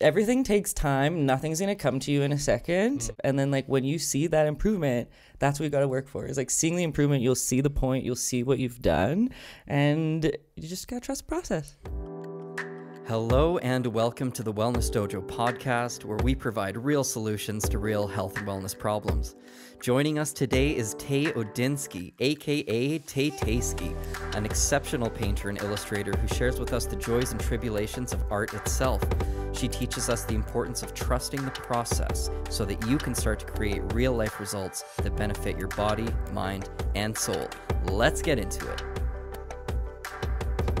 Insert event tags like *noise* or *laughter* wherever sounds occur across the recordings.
everything takes time. Nothing's gonna come to you in a 2nd Mm. And then like when you see that improvement, that's what you gotta work for. Is like seeing the improvement, you'll see the point, you'll see what you've done, and you just gotta trust the process. Hello and welcome to the Wellness Dojo podcast, where we provide real solutions to real health and wellness problems. Joining us today is Tay Odynski, aka Taytayski, an exceptional painter and illustrator who shares with us the joys and tribulations of art itself. She teaches us the importance of trusting the process so that you can start to create real life results that benefit your body, mind, and soul. Let's get into it.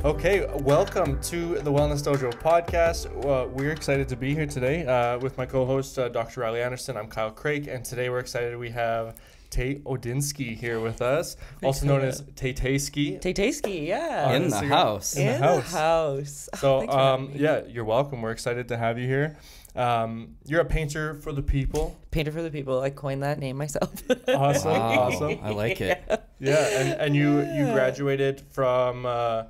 Okay, welcome to the Wellness Dojo podcast. Uh, we're excited to be here today uh, with my co-host uh, Dr. Riley Anderson. I'm Kyle Craig, and today we're excited we have Tay Odynski here with us, also known as Tay Taysky. Taytayski, yeah. In the house. In the house. house. *laughs* So, Thanks for having um, yeah, you're welcome. We're excited to have you here. Um, you're a painter for the people. Painter for the people. I coined that name myself. *laughs* Awesome, Wow, awesome. I like it. *laughs* Yeah, and, and you you graduated from uh,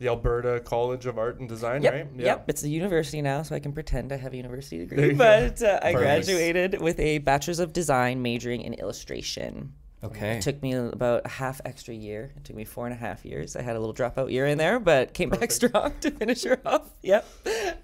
the Alberta College of Art and Design, Yep, right? yep. yep. It's a university now, so I can pretend I have a university degree. But uh, I graduated with a bachelor's of design, majoring in illustration. Okay. It took me about a half extra year. It took me four and a half years. I had a little dropout year in there, but came back *laughs* strong to finish her off. Yep.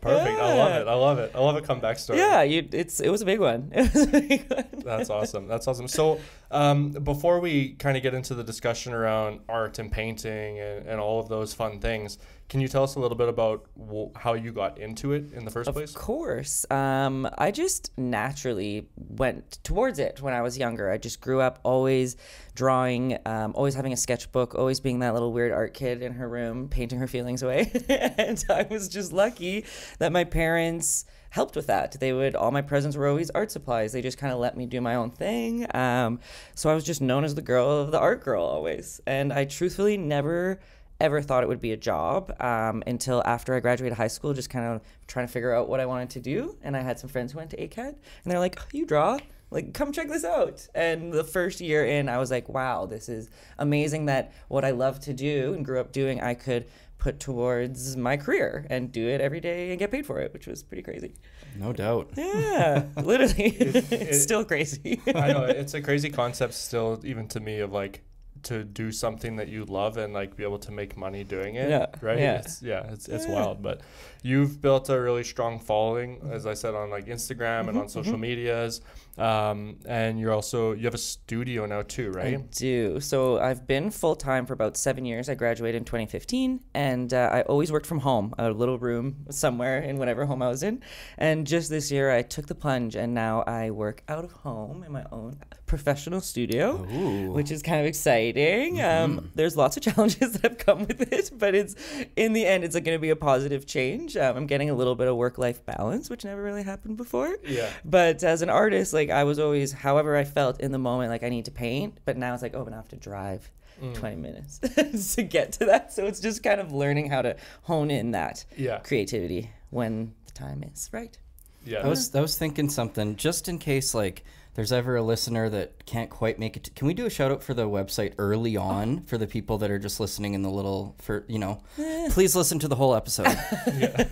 Perfect. I love it. I love it. I love a comeback story. Yeah, you. It's it was a big one. *laughs* It was a big one. That's awesome. That's awesome. So, um, before we kind of get into the discussion around art and painting and, and all of those fun things, can you tell us a little bit about how you got into it in the first place? Of course. Um, I just naturally went towards it when I was younger. I just grew up always drawing, um, always having a sketchbook, always being that little weird art kid in her room, painting her feelings away. *laughs* and I was just lucky that my parents helped with that. They would, all my presents were always art supplies. They just kind of let me do my own thing. Um, so I was just known as the girl of the art girl always. And I truthfully never ever thought it would be a job um, until after I graduated high school, just kind of trying to figure out what I wanted to do. And I had some friends who went to ACAD, and they're like, oh, "You draw? Like, come check this out." And the first year in, I was like, "Wow, this is amazing! That what I love to do and grew up doing, I could." Put towards my career and do it every day and get paid for it, which was pretty crazy. No doubt. Yeah, literally, *laughs* it's it- still crazy. I know *laughs* it's a crazy concept still, even to me, of like to do something that you love and like be able to make money doing it. Yeah, Right. yeah. It's, yeah. It's it's Yeah. wild, but you've built a really strong following, as I said, on like Instagram Mm-hmm, and on social medias, um, and you're also you have a studio now too, right? I do. So I've been full time for about seven years. I graduated in 2015, and uh, I always worked from home, a little room somewhere in whatever home I was in. And just this year, I took the plunge, and now I work out of home in my own professional studio, Ooh. which is kind of exciting. Um, there's lots of *laughs* challenges that have come with it, but it's in the end, it's going to be a positive change. Um, I'm getting a little bit of work life balance, which never really happened before. Yeah. But as an artist, like I was always, however I felt in the moment, like I need to paint. But now it's like, oh, but I have to drive Mm. 20 minutes *laughs* to get to that. So it's just kind of learning how to hone in that Yeah. creativity when the time is right. Yeah. I was I was thinking something just in case like there's ever a listener that can't quite make it. To, can we do a shout out for the website early on for the people that are just listening in the little for you know? Please listen to the whole episode. *laughs*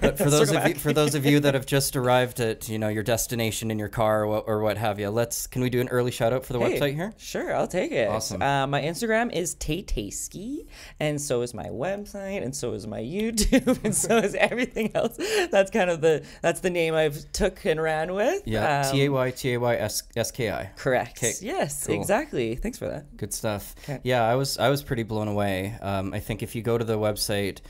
But for those Circle of you for those of you that have just arrived at you know your destination in your car or what, or what have you, let's can we do an early shout out for the Hey, website here? Sure, I'll take it. Awesome. Uh, my Instagram is Taytayski, and so is my website, and so is my YouTube, *laughs* and so is everything else. That's kind of the that's the name I've took and ran with. Yeah, Um, T A Y T A Y S S K I. Correct. Yes, cool. exactly. Thanks for that. Good stuff. 'Kay. Yeah, I was I was pretty blown away. Um, I think if you go to the website,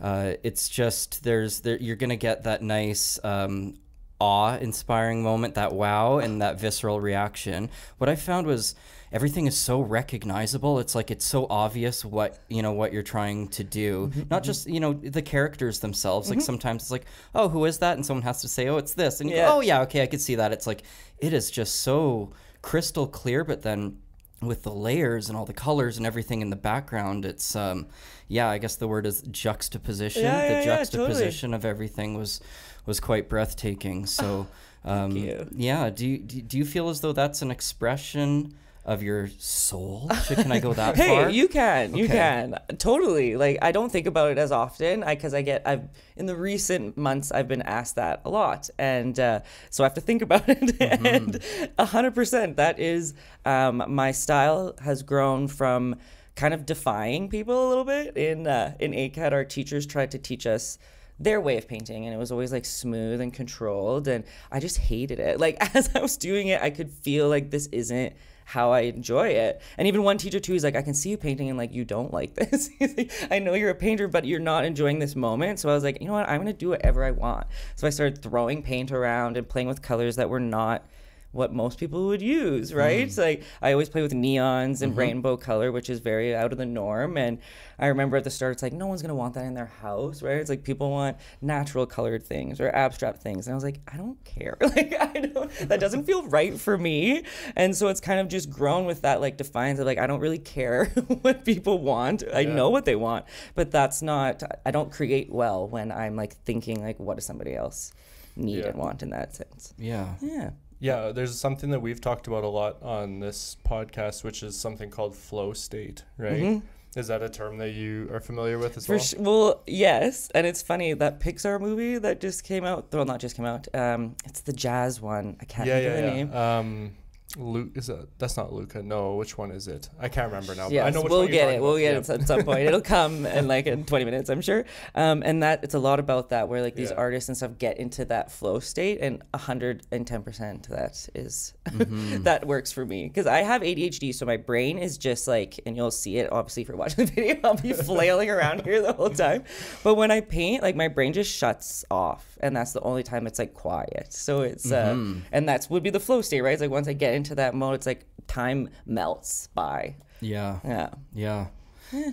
uh, it's just there's there you're gonna get that nice um, awe-inspiring moment, that wow, and that visceral reaction. What I found was everything is so recognizable. It's like it's so obvious what you know what you're trying to do. Not just you know the characters themselves. Like sometimes it's like, oh, who is that? And someone has to say, oh, it's this, and you Yeah. go, oh yeah, okay, I could see that. It's like it is just so crystal clear, but then with the layers and all the colors and everything in the background, it's um, yeah, I guess the word is juxtaposition. Yeah, the yeah, yeah, totally. juxtaposition of everything was was quite breathtaking. So *laughs* um, yeah, do you do you feel as though that's an expression of your soul. *laughs* Should, can I go that hey, far? you can, you can totally. Like I don't think about it as often, because I, get I've in the recent months I've been asked that a lot, and uh, so I have to think about *laughs* it. Mm-hmm. and a hundred percent, that is um, my style has grown from kind of defying people a little bit. In uh, in ACAD, our teachers tried to teach us their way of painting and it was always like smooth and controlled and I just hated it. Like *laughs* as I was doing it, I could feel like this isn't how I enjoy it. And even one teacher too is like, I can see you painting and like you don't like this. *laughs* He's like, I know you're a painter, but you're not enjoying this moment. So I was like, you know what, I'm gonna do whatever I want. So I started throwing paint around and playing with colors that were not what most people would use, hmm. right? So like I always play with neons and mm-hmm. rainbow color, which is very out of the norm. And I remember at the start, it's like no one's gonna want that in their house, right? It's like people want natural colored things or abstract things, and I was like, I don't care. *laughs* Like I don't. That doesn't feel right for me. And so it's kind of just grown with that like defiance of like I don't really care *laughs* what people want. I know what they want, but that's not. I don't create well when I'm like thinking like what does somebody else need Yeah. and want in that sense. yeah. Yeah. Yeah, there's something that we've talked about a lot on this podcast, which is something called flow state, right? Is that a term that you are familiar with as Mm-hmm. For well? sh- well, yes, and it's funny that Pixar movie that just came out. Well, not just came out. Um, it's the jazz one. I can't yeah, think of the yeah, name. yeah. Um, Luke is that? That's not Luca. No, which one is it? I can't remember now. but I know which we'll get it. We'll get Yeah. it at some *laughs* point. It'll come in like in 20 minutes, I'm sure. Um, and that it's a lot about that, where like these Yeah. artists and stuff get into that flow state, and 110% that is Mm-hmm. *laughs* that works for me because I have ADHD, so my brain is just like, and you'll see it obviously if you're watching *laughs* the video. I'll be flailing around here the whole time, but when I paint, like my brain just shuts off, and that's the only time it's like quiet. So it's uh, Mm-hmm. and that's would be the flow state, right? It's like once I get into that mode, it's like time melts by. Yeah. Yeah. Yeah. *laughs*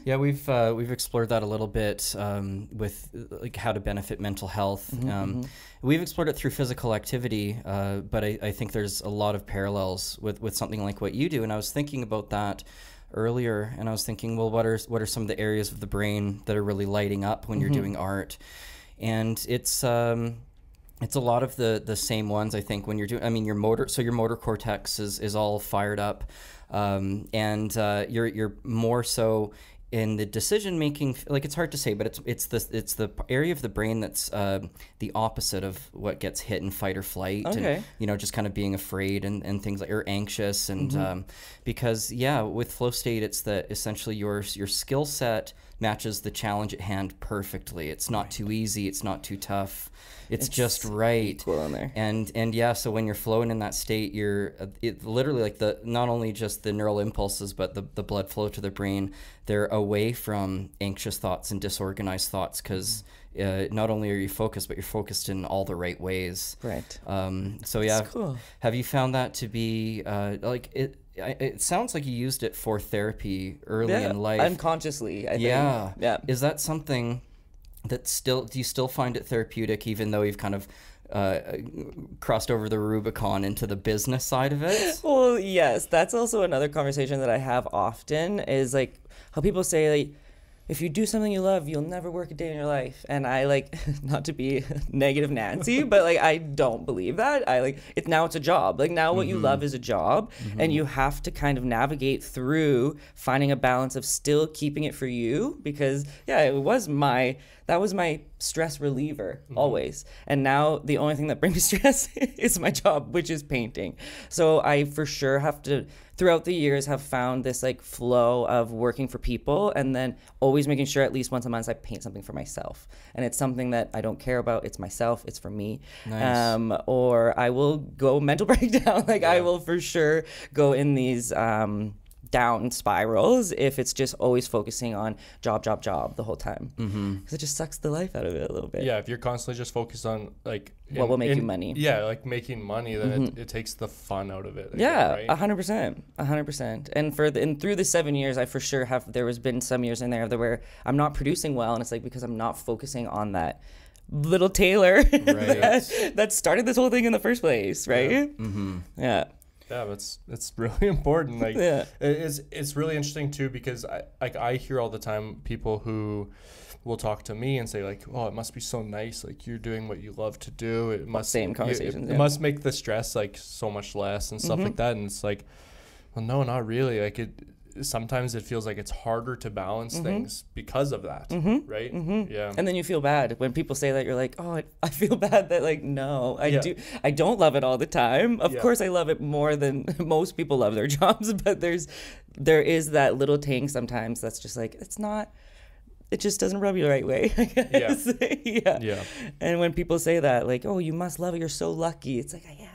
Yeah, we've uh, we've explored that a little bit um, with like how to benefit mental health. um, We've explored it through physical activity, uh, but I, I think there's a lot of parallels with, with something like what you do. And I was thinking about that earlier, and I was thinking, well, what are what are some of the areas of the brain that are really lighting up when you're doing art? And it's um, it's a lot of the the same ones I think when you're doing. I mean, your motor. So your motor cortex is is all fired up, um, and uh, you're you're more so in the decision making. Like it's hard to say, but it's it's the it's the area of the brain that's uh, the opposite of what gets hit in fight or flight, Okay. and you know just kind of being afraid and, and things like or anxious and um, because yeah, with flow state, it's that essentially your your skill set matches the challenge at hand perfectly. It's not too easy. It's not too tough. It's, just right. equal in there. And and yeah, so when you're flowing in that state, you're uh, it literally like the not only just the neural impulses, but the the blood flow to the brain. They're away from anxious thoughts and disorganized thoughts because. Uh, not only are you focused, but you're focused in all the right ways. Right. Um, so yeah, cool. have you found that to be uh, like it? It sounds like you used it for therapy early Yeah, in life. unconsciously. I think. Yeah. Yeah. Is that something that still do you still find it therapeutic even though you've kind of uh, crossed over the Rubicon into the business side of it? *laughs* Well, yes, that's also another conversation that I have often is like how people say like if you do something you love, you'll never work a day in your life. And I like *laughs* not to be *laughs* negative Nancy, *laughs* but like I don't believe that. I like it's now it's a job. Like now what you mm-hmm. love is a job mm-hmm. and you have to kind of navigate through finding a balance of still keeping it for you because yeah, it was my that was my stress reliever mm-hmm. always. And now the only thing that brings me stress is my job, which is painting. So I for sure have to throughout the years have found this like flow of working for people and then always making sure at least once a month I paint something for myself. And it's something that I don't care about. It's myself. It's for me. Nice. Um, or I will go *laughs* mental breakdown. like I will for sure go in these um, down spirals if it's just always focusing on job, job, job the whole time. Because mm-hmm. it just sucks the life out of it a little bit. Yeah, if you're constantly just focused on like What will make you money. Mm-hmm. Yeah, like making money, then it, it takes the fun out of it. again, Yeah, a hundred percent, a hundred percent. And for the, and through the seven years, I for sure have. There has been some years in there where I'm not producing well, and it's like because I'm not focusing on that little Taylor *laughs* that, that started this whole thing in the first place, right? Yeah. Mm-hmm. yeah. Yeah, that's it's really *laughs* important. Like, Yeah. it's it's really interesting too because I like I hear all the time people who will talk to me and say like, "Oh, it must be so nice. Like you're doing what you love to do. It must Same you- it- conversations, It. Mm-hmm. must make the stress like so much less and stuff like that." And it's like. Well, no, not really. Like it. Sometimes it feels like it's harder to balance Mm-hmm. things because of that, right? Yeah. and then you feel bad when people say that you're like oh I, I feel *laughs* bad that like no i Yeah. do i don't love it all the time of Yeah. course i love it more than *laughs* most people love their *laughs* jobs but there's there is that little ting sometimes that's just like it's not it just doesn't rub you the right way guess. yeah yeah. and when people say that like oh you must love it you're so lucky it's like i am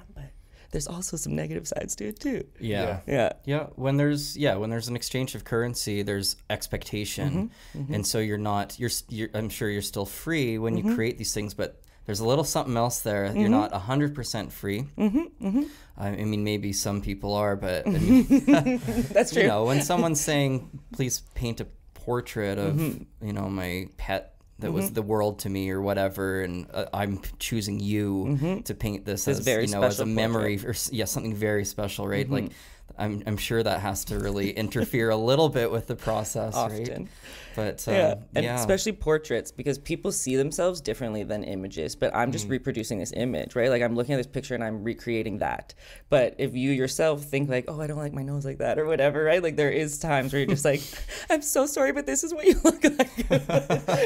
there's also some negative sides to it too Yeah. yeah Yeah, when there's yeah, when there's an exchange of currency, there's expectation, Mm-hmm, and so you're not you're, you're I'm sure you're still free when Mm-hmm. you create these things, but there's a little something else there. You're not hundred percent free. Mm-hmm, I, I mean, maybe some people are, but I mean, *laughs* that's *laughs* true you know, when someone's saying, "Please paint a portrait of Mm-hmm. you know my pet." That was the world to me, or whatever, and uh, I'm choosing you to paint this This as Mm-hmm. you know as a memory, or yeah, something very special, right? Like, I'm I'm sure that has to really *laughs* interfere a little bit with the process, right? often But um, yeah, and yeah, especially portraits because people see themselves differently than images. But I'm Mm. just reproducing this image, right? Like I'm looking at this picture and I'm recreating that. But if you yourself think like, oh, I don't like my nose like that or whatever, right? Like there is times where you're just like, *laughs* *laughs* I'm so sorry, but this is what you look like.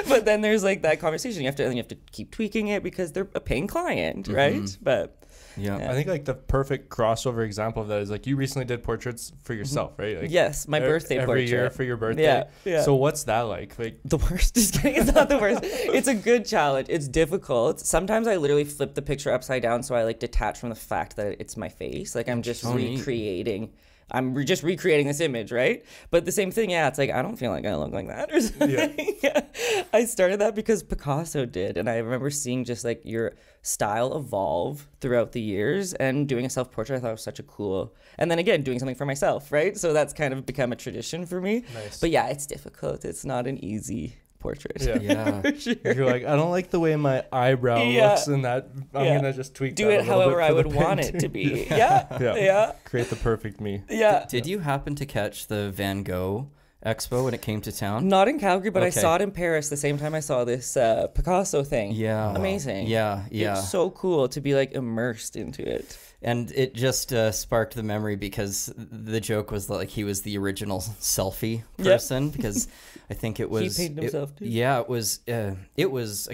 but then there's like that conversation. You have to and you have to keep tweaking it because they're a paying client, Mm-hmm. right? But yeah, I think like the perfect crossover example of that is like you recently did portraits for mm-hmm. yourself, right? Like yes, my birthday every portrait. year for your birthday. Yeah, yeah. So what's that like? Like the worst. *laughs* Just kidding. It's not the worst. *laughs* It's a good challenge. It's difficult. Sometimes I literally flip the picture upside down so I like detach from the fact that it's my face. Like I'm just Oh, neat. I'm re- just recreating this image, right? But the same thing, yeah. It's like I don't feel like I look like that or something. *laughs* Yeah. I started that because Picasso did, and I remember seeing just like your style evolve throughout the years. And doing a self portrait, I thought was such a cool. And then again, doing something for myself, right? So that's kind of become a tradition for me. Nice. But yeah, it's difficult. It's not an easy portrait. Yeah. yeah. *laughs* sure. you're like, I don't like the way my eyebrow Yeah. looks in that. I'm Yeah. gonna just tweak Do that a it bit however I would want it to be. *laughs* Yeah. Yeah. Yeah. Create the perfect me. Yeah. Did you happen to catch the Van Gogh expo when it came to town? Not in Calgary, but I saw it in Paris the same time I saw this uh, Picasso thing. Yeah. Amazing. Yeah, yeah. It's so cool to be like immersed into it. And it just uh, sparked the memory because the joke was that, like he was the original selfie Yep. person *laughs* because I think it was painted it- himself, too. Yeah, it was. Uh, it was.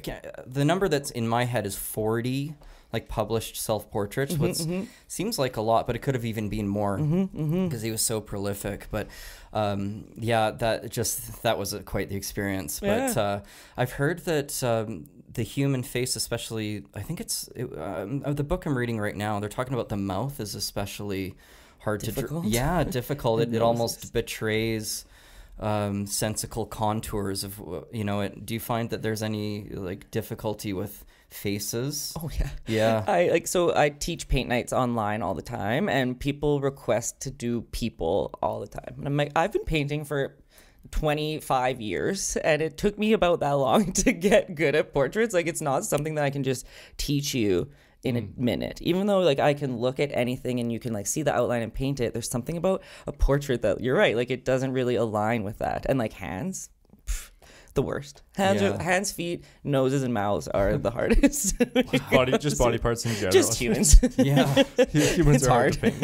The number that's in my head is forty, like published self portraits, Mm-hmm, which seems like a lot, but it could have even been more because mm-hmm. he was so prolific. But um, yeah, that just that was a, quite the experience. But Yeah. uh, I've heard that um, the human face, especially, I think it's it, um, the book I'm reading right now. They're talking about the mouth is especially hard Difficult? to. Dr- yeah, *laughs* difficult. it, it almost betrays um, sensical contours of uh, you know. It, do you find that there's any like difficulty with faces? Oh yeah. Yeah. *laughs* I like so I teach paint nights online all the time and people request to do people all the time. And I'm like I've been painting for 25 years and it took me about that long *laughs* to get good at portraits. Like it's not something that I can just teach you in a mm. minute. Even though like I can look at anything and you can like see the outline and paint it, there's something about a portrait that you're right, like it doesn't really align with that. And like hands pff, the worst. Hands, Yeah. are, hands, feet, noses, and mouths are the *laughs* hardest. Body, just body parts in general. just humans. *laughs* yeah. Humans It's are hard, paint.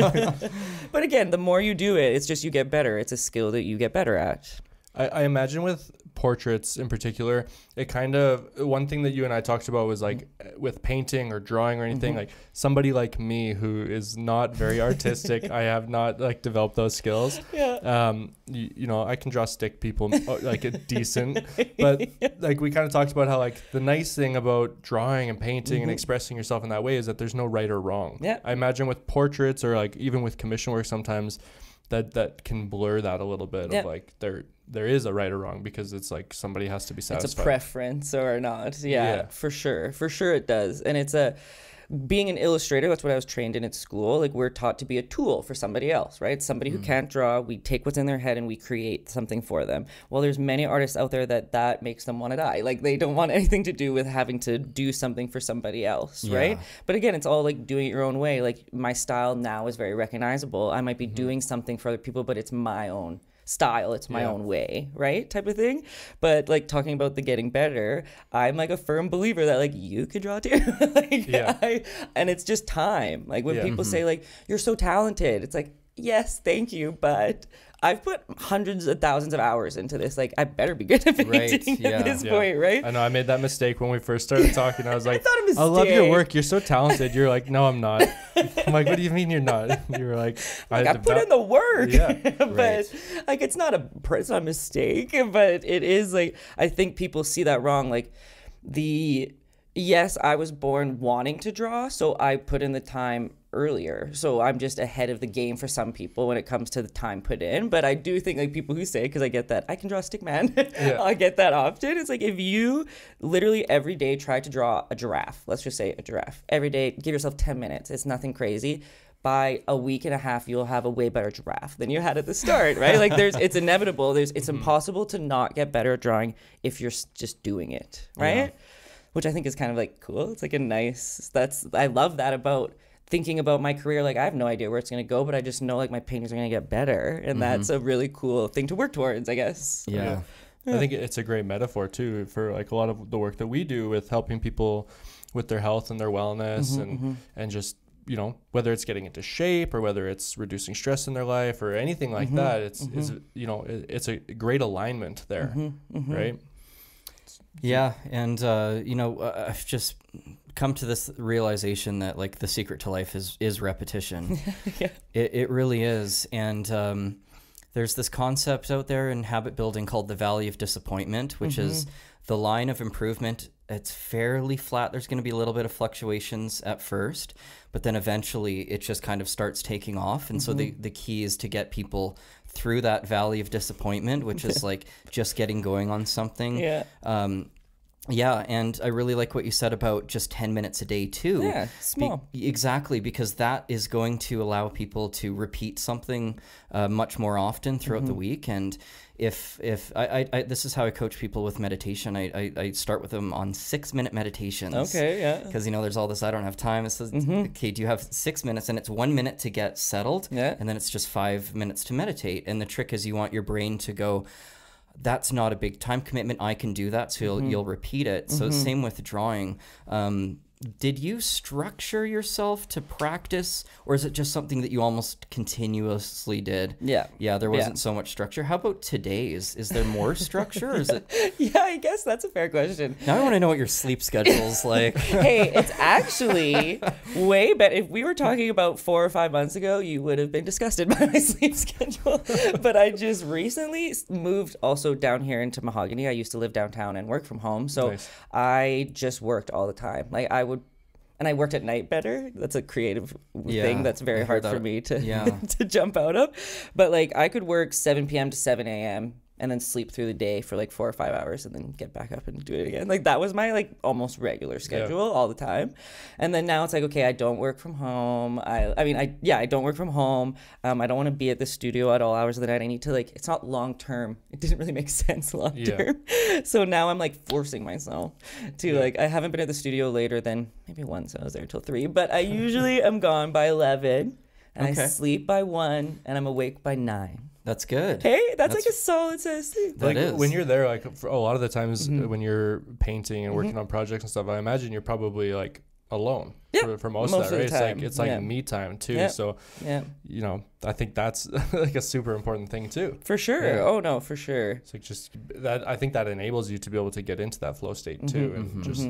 but again, the more you do it, it's just you get better. It's a skill that you get better at. I, I imagine with portraits in particular, it kind of one thing that you and I talked about was like with painting or drawing or anything, like somebody like me who is not very artistic, I have not like developed those skills. *laughs* Yeah. Um, you, you know, I can draw stick people uh, like a decent, *laughs* but like we kind of talked about how like the nice thing about drawing and painting and expressing yourself in that way is that there's no right or wrong. Yeah. I imagine with portraits or like even with commission work sometimes that that can blur that a little bit of like there there is a right or wrong because it's like somebody has to be satisfied. It's a preference or not. Yeah, Yeah. for sure. For sure it does. And it's a being an illustrator, that's what I was trained in at school. Like we're taught to be a tool for somebody else, right? Somebody who mm. can't draw, we take what's in their head and we create something for them. Well, there's many artists out there that that makes them want to die. Like they don't want *laughs* anything to do with having to do something for somebody else, right? But again, it's all like doing it your own way. Like my style now is very recognizable. I might be mm-hmm. doing something for other people, but it's my own style. It's my Yeah. own way, right? Type of thing. But like talking about the getting better, I'm like a firm believer that like you could draw too. *laughs* like, Yeah. I, and it's just time. Like when Yeah. people mm-hmm. say like you're so talented, it's like yes, thank you, but I've put hundreds of thousands of hours into this. Like, I better be good at painting yeah. at this Yeah. point, right? I know I made that mistake when we first started *laughs* talking. I was like, was I love your work. You're so talented. You're like, no, I'm not. *laughs* I'm like, what do you mean you're not? *laughs* You were like, Like, I to put in the work, Yeah, but right. like it's not a it's not a mistake, but it is like I think people see that wrong. Like the yes, I was born wanting to draw, so I put in the time earlier. So I'm just ahead of the game for some people when it comes to the time put in. But I do think like people who say because I get that I can draw a stick man. *laughs* I get that often. It's like if you literally every day try to draw a giraffe, let's just say a giraffe every day, give yourself 10 minutes. It's nothing crazy. By a week and a half, you'll have a way better giraffe than you had at the start, right? Like there's, it's *laughs* inevitable. There's, it's mm-hmm. impossible to not get better at drawing if you're just doing it, right? Which I think is kind of like cool. It's like a nice. That's I love that about thinking about my career. Like I have no idea where it's gonna go, but I just know like my paintings are gonna get better, and that's a really cool thing to work towards. I guess. Yeah. I think it's a great metaphor too for like a lot of the work that we do with helping people with their health and their wellness Mm-hmm, and and just you know whether it's getting into shape or whether it's reducing stress in their life or anything like Mm-hmm, that it's it's you know it, it's a great alignment there Mm-hmm, right Yeah, and uh, you know, uh, I've just come to this realization that like the secret to life is is repetition. *laughs* Yeah. It it really is, and um, there's this concept out there in habit building called the Valley of Disappointment, which is the line of improvement. It's fairly flat. There's going to be a little bit of fluctuations at first, but then eventually it just kind of starts taking off. And so the the key is to get people through that valley of disappointment, which is *laughs* like just getting going on something. Yeah. Um, yeah, and I really like what you said about just 10 minutes a day too. Yeah, Be- small. exactly, because that is going to allow people to repeat something uh, much more often throughout Mm-hmm. the week. And if if I, I, I this is how I coach people with meditation. I, I, I start with them on six minute meditations. Okay. Yeah. Because you know, there's all this. I don't have time. It says, okay, do you have six minutes? And it's one minute to get settled, Yeah. and then it's just five minutes to meditate. And the trick is, you want your brain to go. That's not a big time commitment. I can do that, so you'll, you'll repeat it. So same with drawing. Um, did you structure yourself to practice, or is it just something that you almost continuously did? Yeah. Yeah, there wasn't so much structure. How about today's? Is there more structure, or is it? *laughs* Yeah. I guess that's a fair question. Now I want to know what your sleep schedule's *laughs* like. *laughs* hey, it's actually way better. If we were talking about four or five months ago, you would have been disgusted by my sleep schedule. but I just recently moved also down here into Mahogany. I used to live downtown and work from home. So Nice. I just worked all the time. Like I. And I worked at night better. That's a creative Yeah, thing that's very hard heard for me to Yeah. *laughs* to jump out of. But like I could work 7 p.m. to 7 a.m. and then sleep through the day for like four or five hours and then get back up and do it again. Like that was my like almost regular schedule all the time. And then now it's like okay, I don't work from home. I I mean I yeah I don't work from home. Um, I don't want to be at the studio at all hours of the night. I need to like it's not long term. It didn't really make *laughs* sense long Yeah. term. So now I'm like forcing myself to like I haven't been at the studio later than maybe once I was there till three, but I usually am gone by eleven. And Okay. I sleep by one, and I'm awake by nine. That's good. Hey, that's, like a solid set of like is. when you're there like for a lot of the times Mm-hmm. when you're painting and working mm-hmm. on projects and stuff i imagine you're probably like alone Yeah, for, for most, most of of that the right time, it's like it's like yeah. me time too Yeah. so Yeah, you know i think that's *laughs* like a super important thing too for sure. Yeah. Oh no, for sure. it's like just that i think that enables you to be able to get into that flow state too mm-hmm. and mm-hmm. just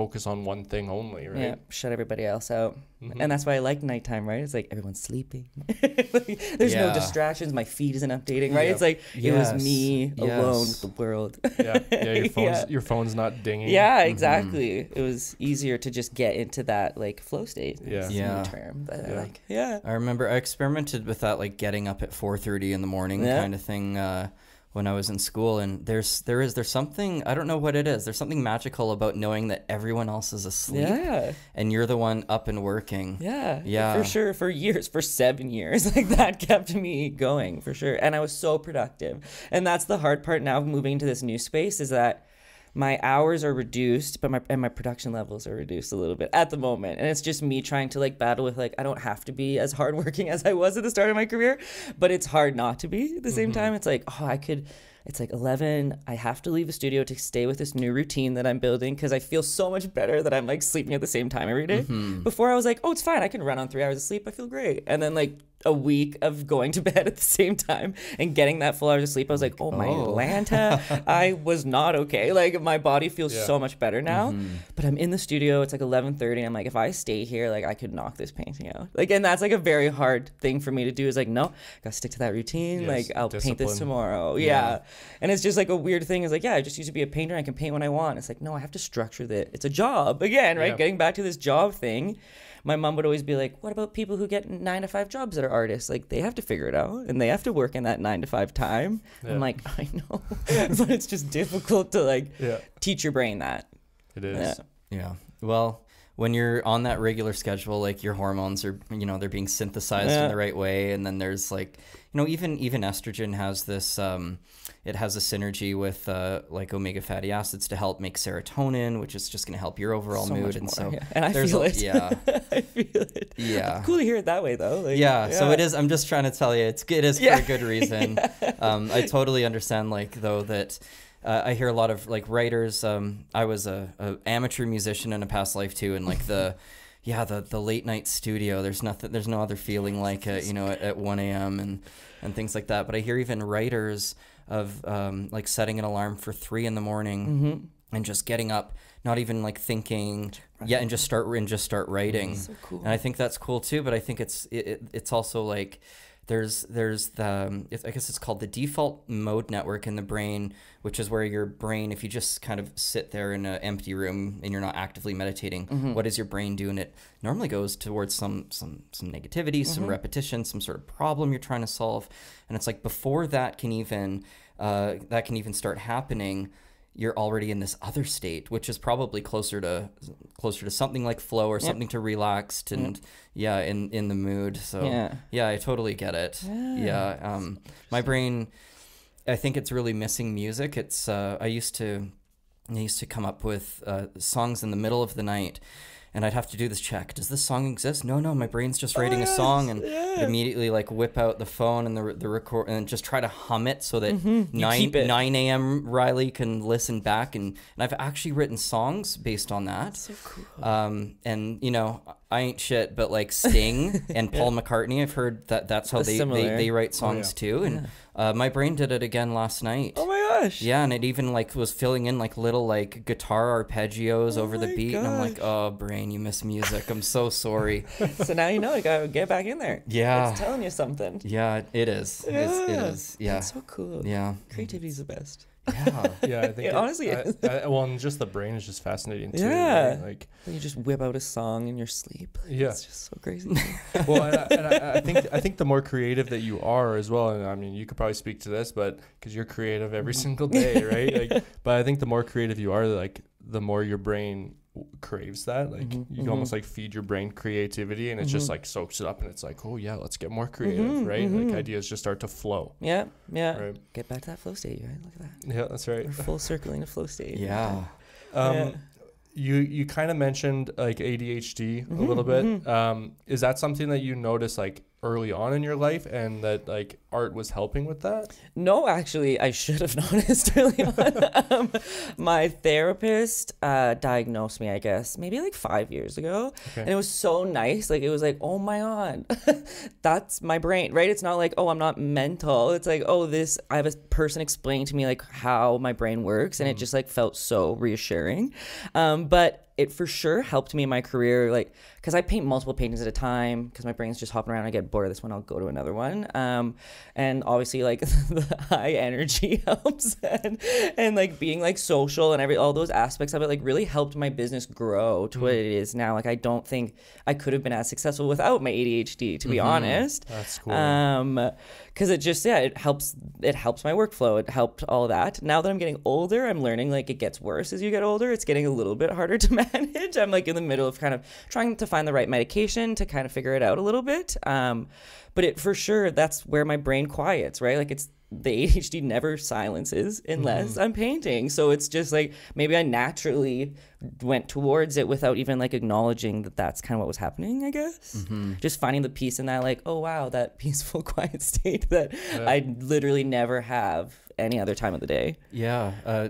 focus on one thing only right Mm-hmm, Yeah, shut everybody else out, Mm-hmm. and that's why I like nighttime. Right? It's like everyone's sleeping. Like, *laughs* there's Yeah. no distractions. My feed isn't updating. Right? Yeah. It's like it was Yes. me alone Yes. with the world. yeah yeah your *laughs* phone's Yeah. your phone's not dinging yeah, Mm-hmm. exactly. It was easier to just get into that like flow state. Yeah. is the Yeah. Term that I Yeah. like. Yeah. I remember I experimented with that, like getting up at 4:30 in the morning Yeah. kind of thing, uh, when I was in school. And there's there is there's something I don't know what it is. There's something magical about knowing that everyone else is asleep Yeah. and you're the one up and working. Yeah, Yeah. for sure. For years, for seven years, *laughs* like that kept me going for sure, and I was so productive. And that's the hard part now of moving into this new space is that my hours are reduced, but my and my production levels are reduced a little bit at the moment, and it's just me trying to like battle with like I don't have to be as *laughs* hardworking as I was at the start of my career, but it's hard not to be at the same mm-hmm. time. It's like oh, I could. It's like 11. I have to leave the studio to stay with this new routine that I'm building because I feel so much better that I'm like sleeping at the same time every day. Mm-hmm. Before I was like, oh, it's fine. I can run on three hours of sleep. I feel great. And then like a week of going to *laughs* bed at the same time and getting that full hours of sleep, I was like, oh my Oh. Atlanta, *laughs* I was not okay. Like my body feels Yeah. so much better now. Mm-hmm. But I'm in the studio. It's like 11:30. and I'm like, if I stay here, like I could knock this painting out. Like, and that's like a very hard thing for me to do. Is like, no, gotta stick to that routine. Yes, like I'll paint this discipline. tomorrow. Yeah. And it's just like a weird thing. Is like, yeah, I just used to be a painter. I can paint when I want. It's like, no, I have to structure that. It's a job again, right? Yeah. Getting back to this job thing. My mom would always be like, "What about people who get nine to five jobs that are artists? Like they have to figure it out and they have to work in that nine to five time." Yeah. I'm like, *laughs* I know, *laughs* but it's just difficult to like Yeah, teach your brain that. it is. Yeah. Yeah. Well, when you're on that regular schedule, like your hormones are, you know, they're being synthesized Yeah. in the right way, and then there's like, you know, even even estrogen has this, um, it has a synergy with uh, like omega fatty acids to help make serotonin, which is just going to help your overall So mood, and more, so *laughs* yeah. And I feel a- it. Yeah. *laughs* I feel it. Yeah. Cool to hear it that way though. Like, yeah, so it is. I'm just trying to tell you, it's it is Yeah. for a good *laughs* reason. um, I totally understand, like though that uh, I hear a lot of like writers. Um, I was a, a amateur musician in a past life too, and like the yeah the the late night studio. There's nothing. There's no other feeling like it, you know, at, at 1 a.m. and and things like that. But I hear even writers of um, like setting an alarm for three in the morning Mm-hmm. and just getting up, not even like thinking, yeah, and just start and just start writing. So cool. And I think that's cool too. But I think it's it, it, it's also like there's there's the um, I guess it's called the default mode network in the brain, which is where your brain, if you just kind of sit there in an empty room and you're not actively meditating, Mm-hmm. what does your brain do? And it normally goes towards some some some negativity, some Mm-hmm. repetition, some sort of problem you're trying to solve. And it's like before that can even uh, that can even start happening you're already in this other state, which is probably closer to closer to something like flow or something to relaxed and yeah, in in the mood. So Yeah. yeah, I totally get it. Yeah, um, my brain, I think it's really missing music. It's uh, I used to I used to come up with uh, songs in the middle of the night. And I'd have to do this check. Does this song exist? No, no. My brain's just writing a song, and immediately like whip out the phone and the the record, and just try to hum it so that nine keep it. nine a.m. Riley can listen back, and, and I've actually written songs based on that. So cool. Um, and you know, I ain't shit, but like Sting *laughs* and Paul McCartney, I've heard that that's how they, they, they write songs too. And uh, my brain did it again last night. Oh my gosh. Yeah, and it even like was filling in like little like guitar arpeggios Oh over the beat, and I'm like, oh, brain, you miss music. I'm so sorry. *laughs* so now you know you gotta get back in there. Yeah. It's telling you something. yeah, it is. It's, it Yeah. is. Yeah. That's so cool. Yeah. Creativity's the best. Yeah. Yeah, I *laughs* think It honestly I-. I- well, and just the brain is just fascinating too. Yeah. right? Like, When you just whip out a song in your sleep. Like, Yeah. It's just so crazy. *laughs* well, and I, and I, I think I think the more creative that you are as well, and I mean, you could probably speak to this, but because you're creative every Mm-hmm. single day, right? *laughs* Like, but I think the more creative you are, like the more your brain craves that. Like, Mhm, you can almost like feed your brain creativity, and it just Mhm. like soaks it up, and it's like, oh yeah, let's get more creative, Mhm, right? mhm. Like ideas just start to flow. yeah, yeah. Right. Get back to that flow state, right? Look at that. Yeah, that's right. We're full circling to flow state. Yeah. Um, Yeah. You you kind of mentioned like ADHD a Mhm, little bit. Um, is that something that you notice like early on in your life, and that like art was helping with that? No, actually, I should have *laughs* noticed early on. *laughs* um, my therapist uh, diagnosed me, I guess, maybe like five years ago. Okay. And it was so nice. Like, it was like, oh my God, *laughs* that's my brain, right? It's not like, oh, I'm not mental. It's like, oh, this, I have a person explaining to me like how my brain works. And it just like felt so reassuring. Um, but it for sure helped me in my career, like, because I paint multiple paintings at a time because my brain's just hopping around. I get bored of this one, I'll go to another one. Um, and obviously, like, *laughs* the high energy *laughs* helps, and, and like being like social and every all those aspects of it, like, really helped my business grow to what it is now. Like, I don't think I could have been as successful without my ADHD, to be honest. That's cool. Um, because it just yeah, it helps. It helps my workflow. It helped all that. Now that I'm getting older, I'm learning like it gets worse as you get older. It's getting a little bit harder to *laughs* manage. I'm like in the middle of kind of trying to find the right medication to kind of figure it out a little bit. Um, but it for sure that's where my brain quiets, right? Like it's the ADHD *laughs* never silences unless I'm painting. So it's just like maybe I naturally went towards it without even like acknowledging that that's kind of what was happening, I guess. Just finding the peace in that, like, oh wow, that *laughs* peaceful, quiet state *laughs* that I literally never have any other time of the day. Yeah, uh,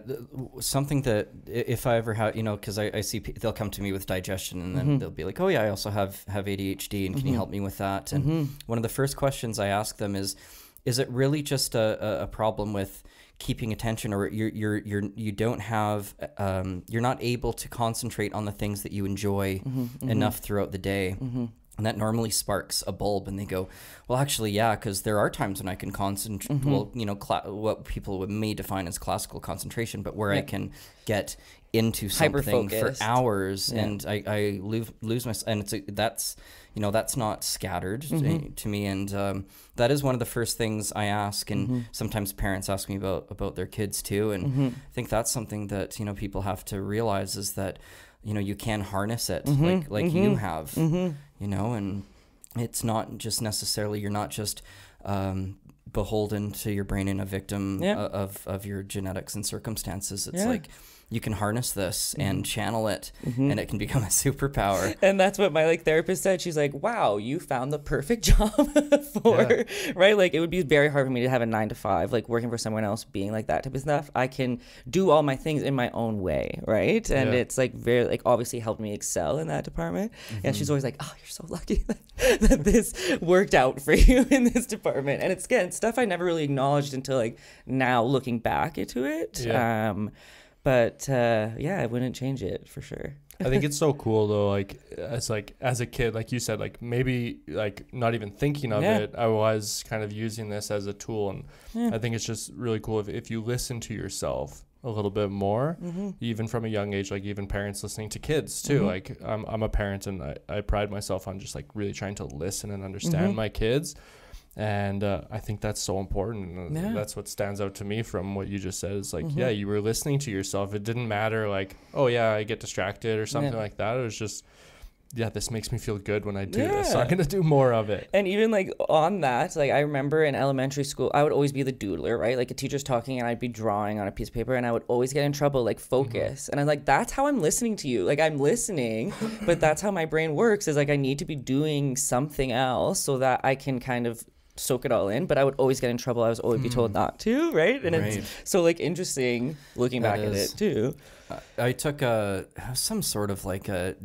something that if I ever have, you know, because I, I see pe- they'll come to me with digestion and then Mm-hmm. they'll be like, "Oh yeah, I also have have ADHD, and can you help me with that?" And Mm-hmm. one of the first questions I ask them is, "Is it really just a, a, problem with?" keeping attention or you're you're you're you don't have um you're not able to concentrate on the things that you enjoy Mm-hmm, enough throughout the day? And that normally sparks a bulb and they go well actually yeah because there are times when i can concentrate Mm-hmm. well you know cla- what people would may define as classical concentration but where i can get into something for hours and i i lose lose my and it's a, that's you know that's not scattered to- Mm-hmm. to, me and um, that is one of the first things i ask and Mm-hmm. sometimes parents ask me about about their kids too and i think that's something that you know people have to realize is that you know you can harness it Mm-hmm. like like you have you know and it's not just necessarily you're not just um, beholden to your brain and a victim Yeah. of of your genetics and circumstances it's Yeah. Mm-hmm. like you can harness this mm-hmm. and channel it mm-hmm. and it can become a *laughs* superpower *laughs* And that's what my like therapist said. She's like, "Wow, you found the perfect *laughs* job for right. Like it would be very hard for me to have a nine to five, like working for someone else, being like that type of stuff. I can do all my things in my own way, right? And Yeah. it's like very like obviously helped me excel in that department. And she's mm-hmm. always like, "Oh, you're so lucky that this worked out for you in this department." And it's again stuff I never really acknowledged until like now looking back into it. Yeah. Um, but uh, yeah, I wouldn't change it for sure. I think it's so cool though. Like as like as a kid, like you said, like maybe like not even thinking of Yeah. it, I was kind of using this as a tool, and Yeah. I think it's just really cool if if you listen to yourself a little bit more, Mm-hmm. even from a young age. Like even parents listening to kids too. Like I'm I'm a parent, and I I pride myself on just like really trying to listen and understand Mhm. my kids. And uh, I think that's so important. Yeah. That's what stands out to me from what you just said. Is like, Mhm. yeah, you were listening to yourself. It didn't matter, like, oh yeah, I get distracted or something Yeah. like that. It was just, yeah, this makes me feel good when I do this. So I'm gonna do more of it. And even like on that, like I remember in elementary school, I would always be the doodler, right? Like a teacher's talking and I'd be drawing on a piece of paper and I would always get in trouble, like focus. And I'm like, that's how I'm listening to you. Like I'm listening, but that's how my brain works is like I need to be doing something else so that I can kind of soak it all in. But I would always get in trouble. I was always be told not to, right? And Right. it's so like interesting looking That back at it too. I- I took a some sort of like a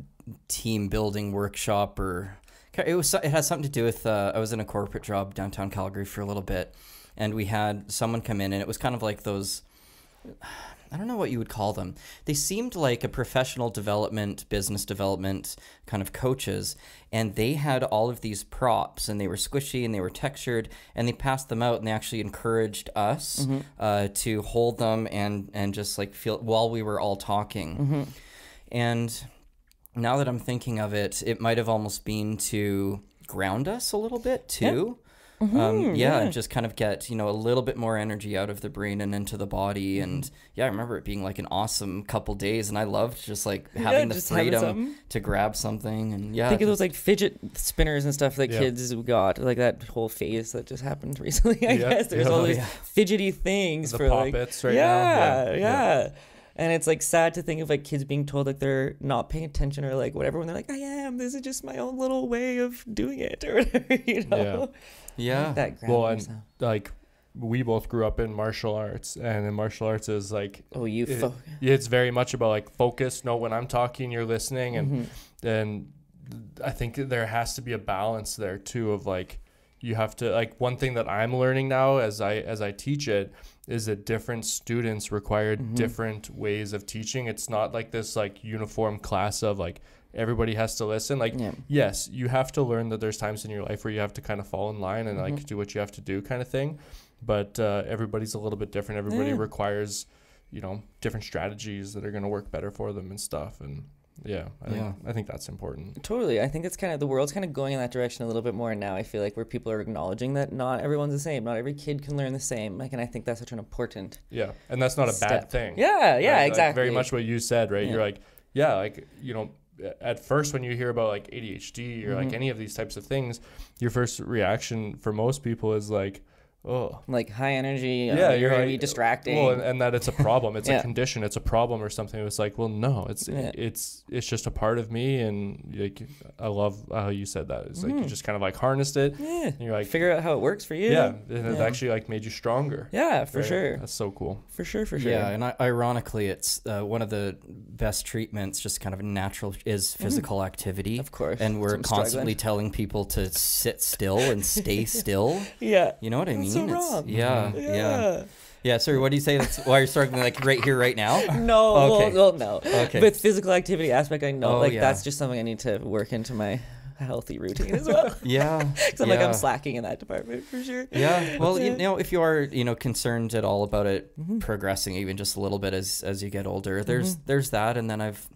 team building workshop or it was it has something to do with uh, I was in a corporate job downtown Calgary for a little bit and we had someone come in and it was kind of like those I don't know what you would call them. They seemed like a professional development, business development kind of coaches, and they had all of these props, and they were squishy and they were textured, and they passed them out, and they actually encouraged us uh, to hold them and and just like feel while we were all talking, and now that I'm thinking of it, it might have almost been to ground us a little bit too. Um, yeah, and just kind of get you know a little bit more energy out of the brain and into the body, and yeah, I remember it being like an awesome couple days, and I loved just like having the just having freedom something. to grab something, and yeah, Think of those like fidget spinners and stuff that Yeah. kids got, like that whole phase that just happened *laughs* recently. I Yeah. guess there's Yeah. all these yeah. *laughs* fidgety things The for like poppets right now. yeah, Yeah. yeah, And it's like sad to think of like kids being told like they're not paying attention or like whatever when they're like, I am. This is just my own little way of doing it *laughs* or whatever, you know. yeah, That Well, grounding and yourself. like we both grew up in martial arts, and in martial arts is like Oh, you. it- Fo- it's very much about like focus. Know when I'm talking, you're listening, and Mhm. and I think there has to be a balance there too of like you have to like one thing that I'm learning now as I as I teach it is that different students require Mhm. different ways of teaching. It's not like this like uniform class of like everybody has to listen. Like yeah. yes, you have to learn that there's times in your life where you have to kind of fall in line and like Mhm. do what you have to do kind of thing. But uh, everybody's a little bit different. Everybody Yeah. requires, you know, different strategies that are going to work better for them and stuff. And yeah, I, Yeah. Think, I think that's important. Totally. I think it's kind of the world's kind of going in that direction a little bit more now. I feel like where people are acknowledging that not everyone's the same. Not every kid can learn the same. Like, and I think that's such an important. Yeah, and that's not a bad thing. Yeah. Yeah. right? Like, exactly. very much what you said, right? You're like, yeah, like you know, at first when you hear about like ADHD or like Mhm. any of these types of things, your first reaction for most people is like, oh. like high energy. uh, Yeah, you're, gonna like- be distracting. Well, and, and that it's a problem. It's *laughs* Yeah. a condition. It's a problem or something. It's like, well, no, it's Yeah. it's it's just a part of me, and like I love how you said that. It's like you Mhm. just kind of like harnessed it. yeah, And you're like, figure out how it works for you. yeah, and it actually like made you stronger. yeah, for Right? sure, That's so cool. for sure, for sure. Yeah, and I, ironically, it's uh, one of the best treatments, just kind of natural, is physical activity. Mm-hmm. Of course. And we're That's what I'm constantly telling people to sit still and stay *laughs* still. Yeah. You know what I mean? So wrong. yeah, Mhm. yeah, yeah. Sorry, what do you say? That's why you're struggling, like right here, right now. *laughs* No, Okay. well, well, no. Okay. But physical activity aspect, I know, Oh, like yeah. that's just something I need to work into my healthy routine as *laughs* well. Yeah, *laughs* Because I'm like. I'm slacking in that department for sure. Yeah, well, you know, if you are, you know, concerned at all about it Mhm. progressing even just a little bit as as you get older, there's Mhm. there's that, and then I've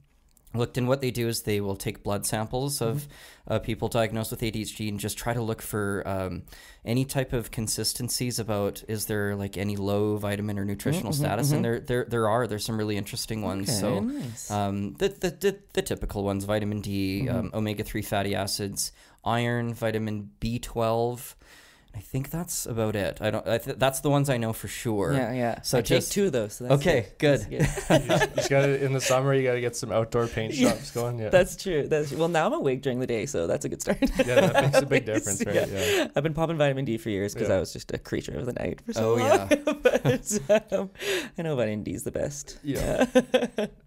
looked and what they do is they will take blood samples of Mm-hmm. Uh, people diagnosed with ADHD and just try to look for um, any type of consistencies about is there like any low vitamin or nutritional mhm, status, mhm. and there there there are there's some really interesting ones. Okay, So. nice. Um, the, the, the, the typical ones vitamin D, Mm-hmm. um, omega 3 fatty acids, iron, vitamin B12. I think that's about it. I don't. I th- that's the ones I know for sure. yeah, yeah. so I take just- two of those. So that's Okay, good. That's, *laughs* you just, you just gotta in the summer. You gotta get some outdoor paint Yeah. shops going. Yeah, That's true. That's well. Now I'm awake during the day, so that's a good start. yeah, that makes a big *laughs* difference, right? Yeah. Yeah. I've been popping vitamin D for years because Yeah. I was just a creature of the night for so Oh, long. yeah. *laughs* but um, I know vitamin D is the best. Yeah.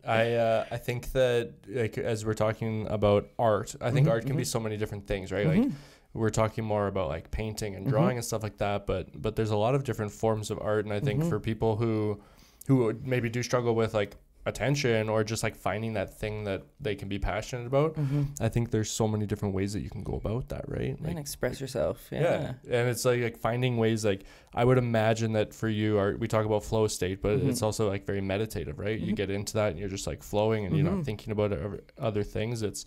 I uh, I think that like as we're talking about art, I think Mhm, art can be mhm. so many different things, right? Like Mhm. We're talking more about like painting and Mhm. drawing and stuff like that, but but there's a lot of different forms of art, and I think Mhm. for people who who maybe do struggle with like attention or just like finding that thing that they can be passionate about, Mhm. I think there's so many different ways that you can go about that, right? and express yourself. Yeah. Yeah. and it's like like finding ways like I would imagine that for you are we talk about flow state, but it's Mhm. also like very meditative, right? You Mhm. get into that and you're just like flowing and you're not thinking about other- other things. It's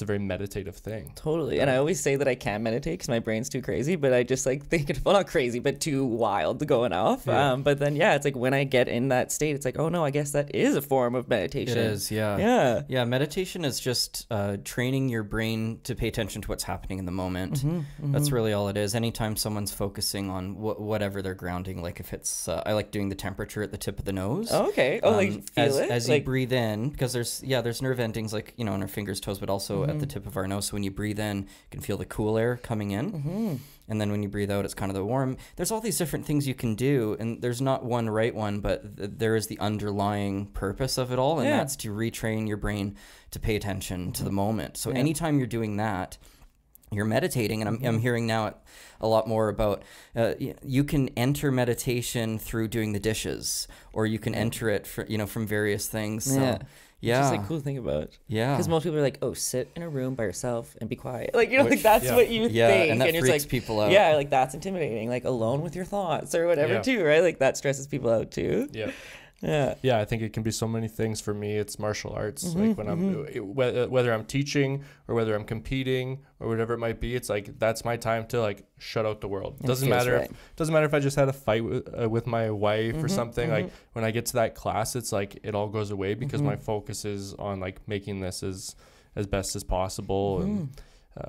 it's a very meditative thing. Totally. And I always say that I can't meditate because my brain's too crazy, but I just like *laughs* think, well, not crazy, but too wild going off. Yeah. Um, but then, yeah, it's like when I get in that state, it's like, oh no, I guess that is a form of meditation. is, yeah. Yeah. Yeah, meditation is just uh, training your brain to pay attention to what's happening in the moment. Mm-hmm. That's really all it is. Anytime someone's focusing on wh- whatever they're grounding, like if it's, uh, I like doing the temperature at the tip of the nose. Oh, okay. Oh, like Um, feel as, it? as like, you breathe in because there's yeah there's nerve endings like you know in our fingers toes but also at the Mhm. tip of our nose so when you breathe in you can feel the cool air coming in Mhm. and then when you breathe out it's kind of the warm there's all these different things you can do and there's not one right one but th- there is the underlying purpose of it all and Yeah. that's to retrain your brain to pay attention to the moment so Yeah. anytime you're doing that you're meditating and I'm, I'm hearing now a lot more about uh, you can enter meditation through doing the dishes or you can enter it for, you know from various things so, Yeah. Yeah It's just like cool to think about. yeah Because most people are like, oh, sit in a room by yourself and be quiet. Like, you know, Which- like that's yeah. what you yeah think. and that you're freaks like, people out yeah, like that's intimidating. Like alone with your thoughts or whatever, Yeah. too, right? Like that stresses people out, too. Yeah. Yeah. Yeah, I think it can be so many things for me. It's martial arts. Mhm, like when I'm whether, whether I'm teaching or whether I'm competing or whatever it might be, it's like that's my time to like shut out the world. It Doesn't matter right. if doesn't matter if I just had a fight with, uh, with my wife or Mhm, something. Like mhm. when I get to that class, it's like it all goes away because my focus is on like making this as as best as possible. And uh,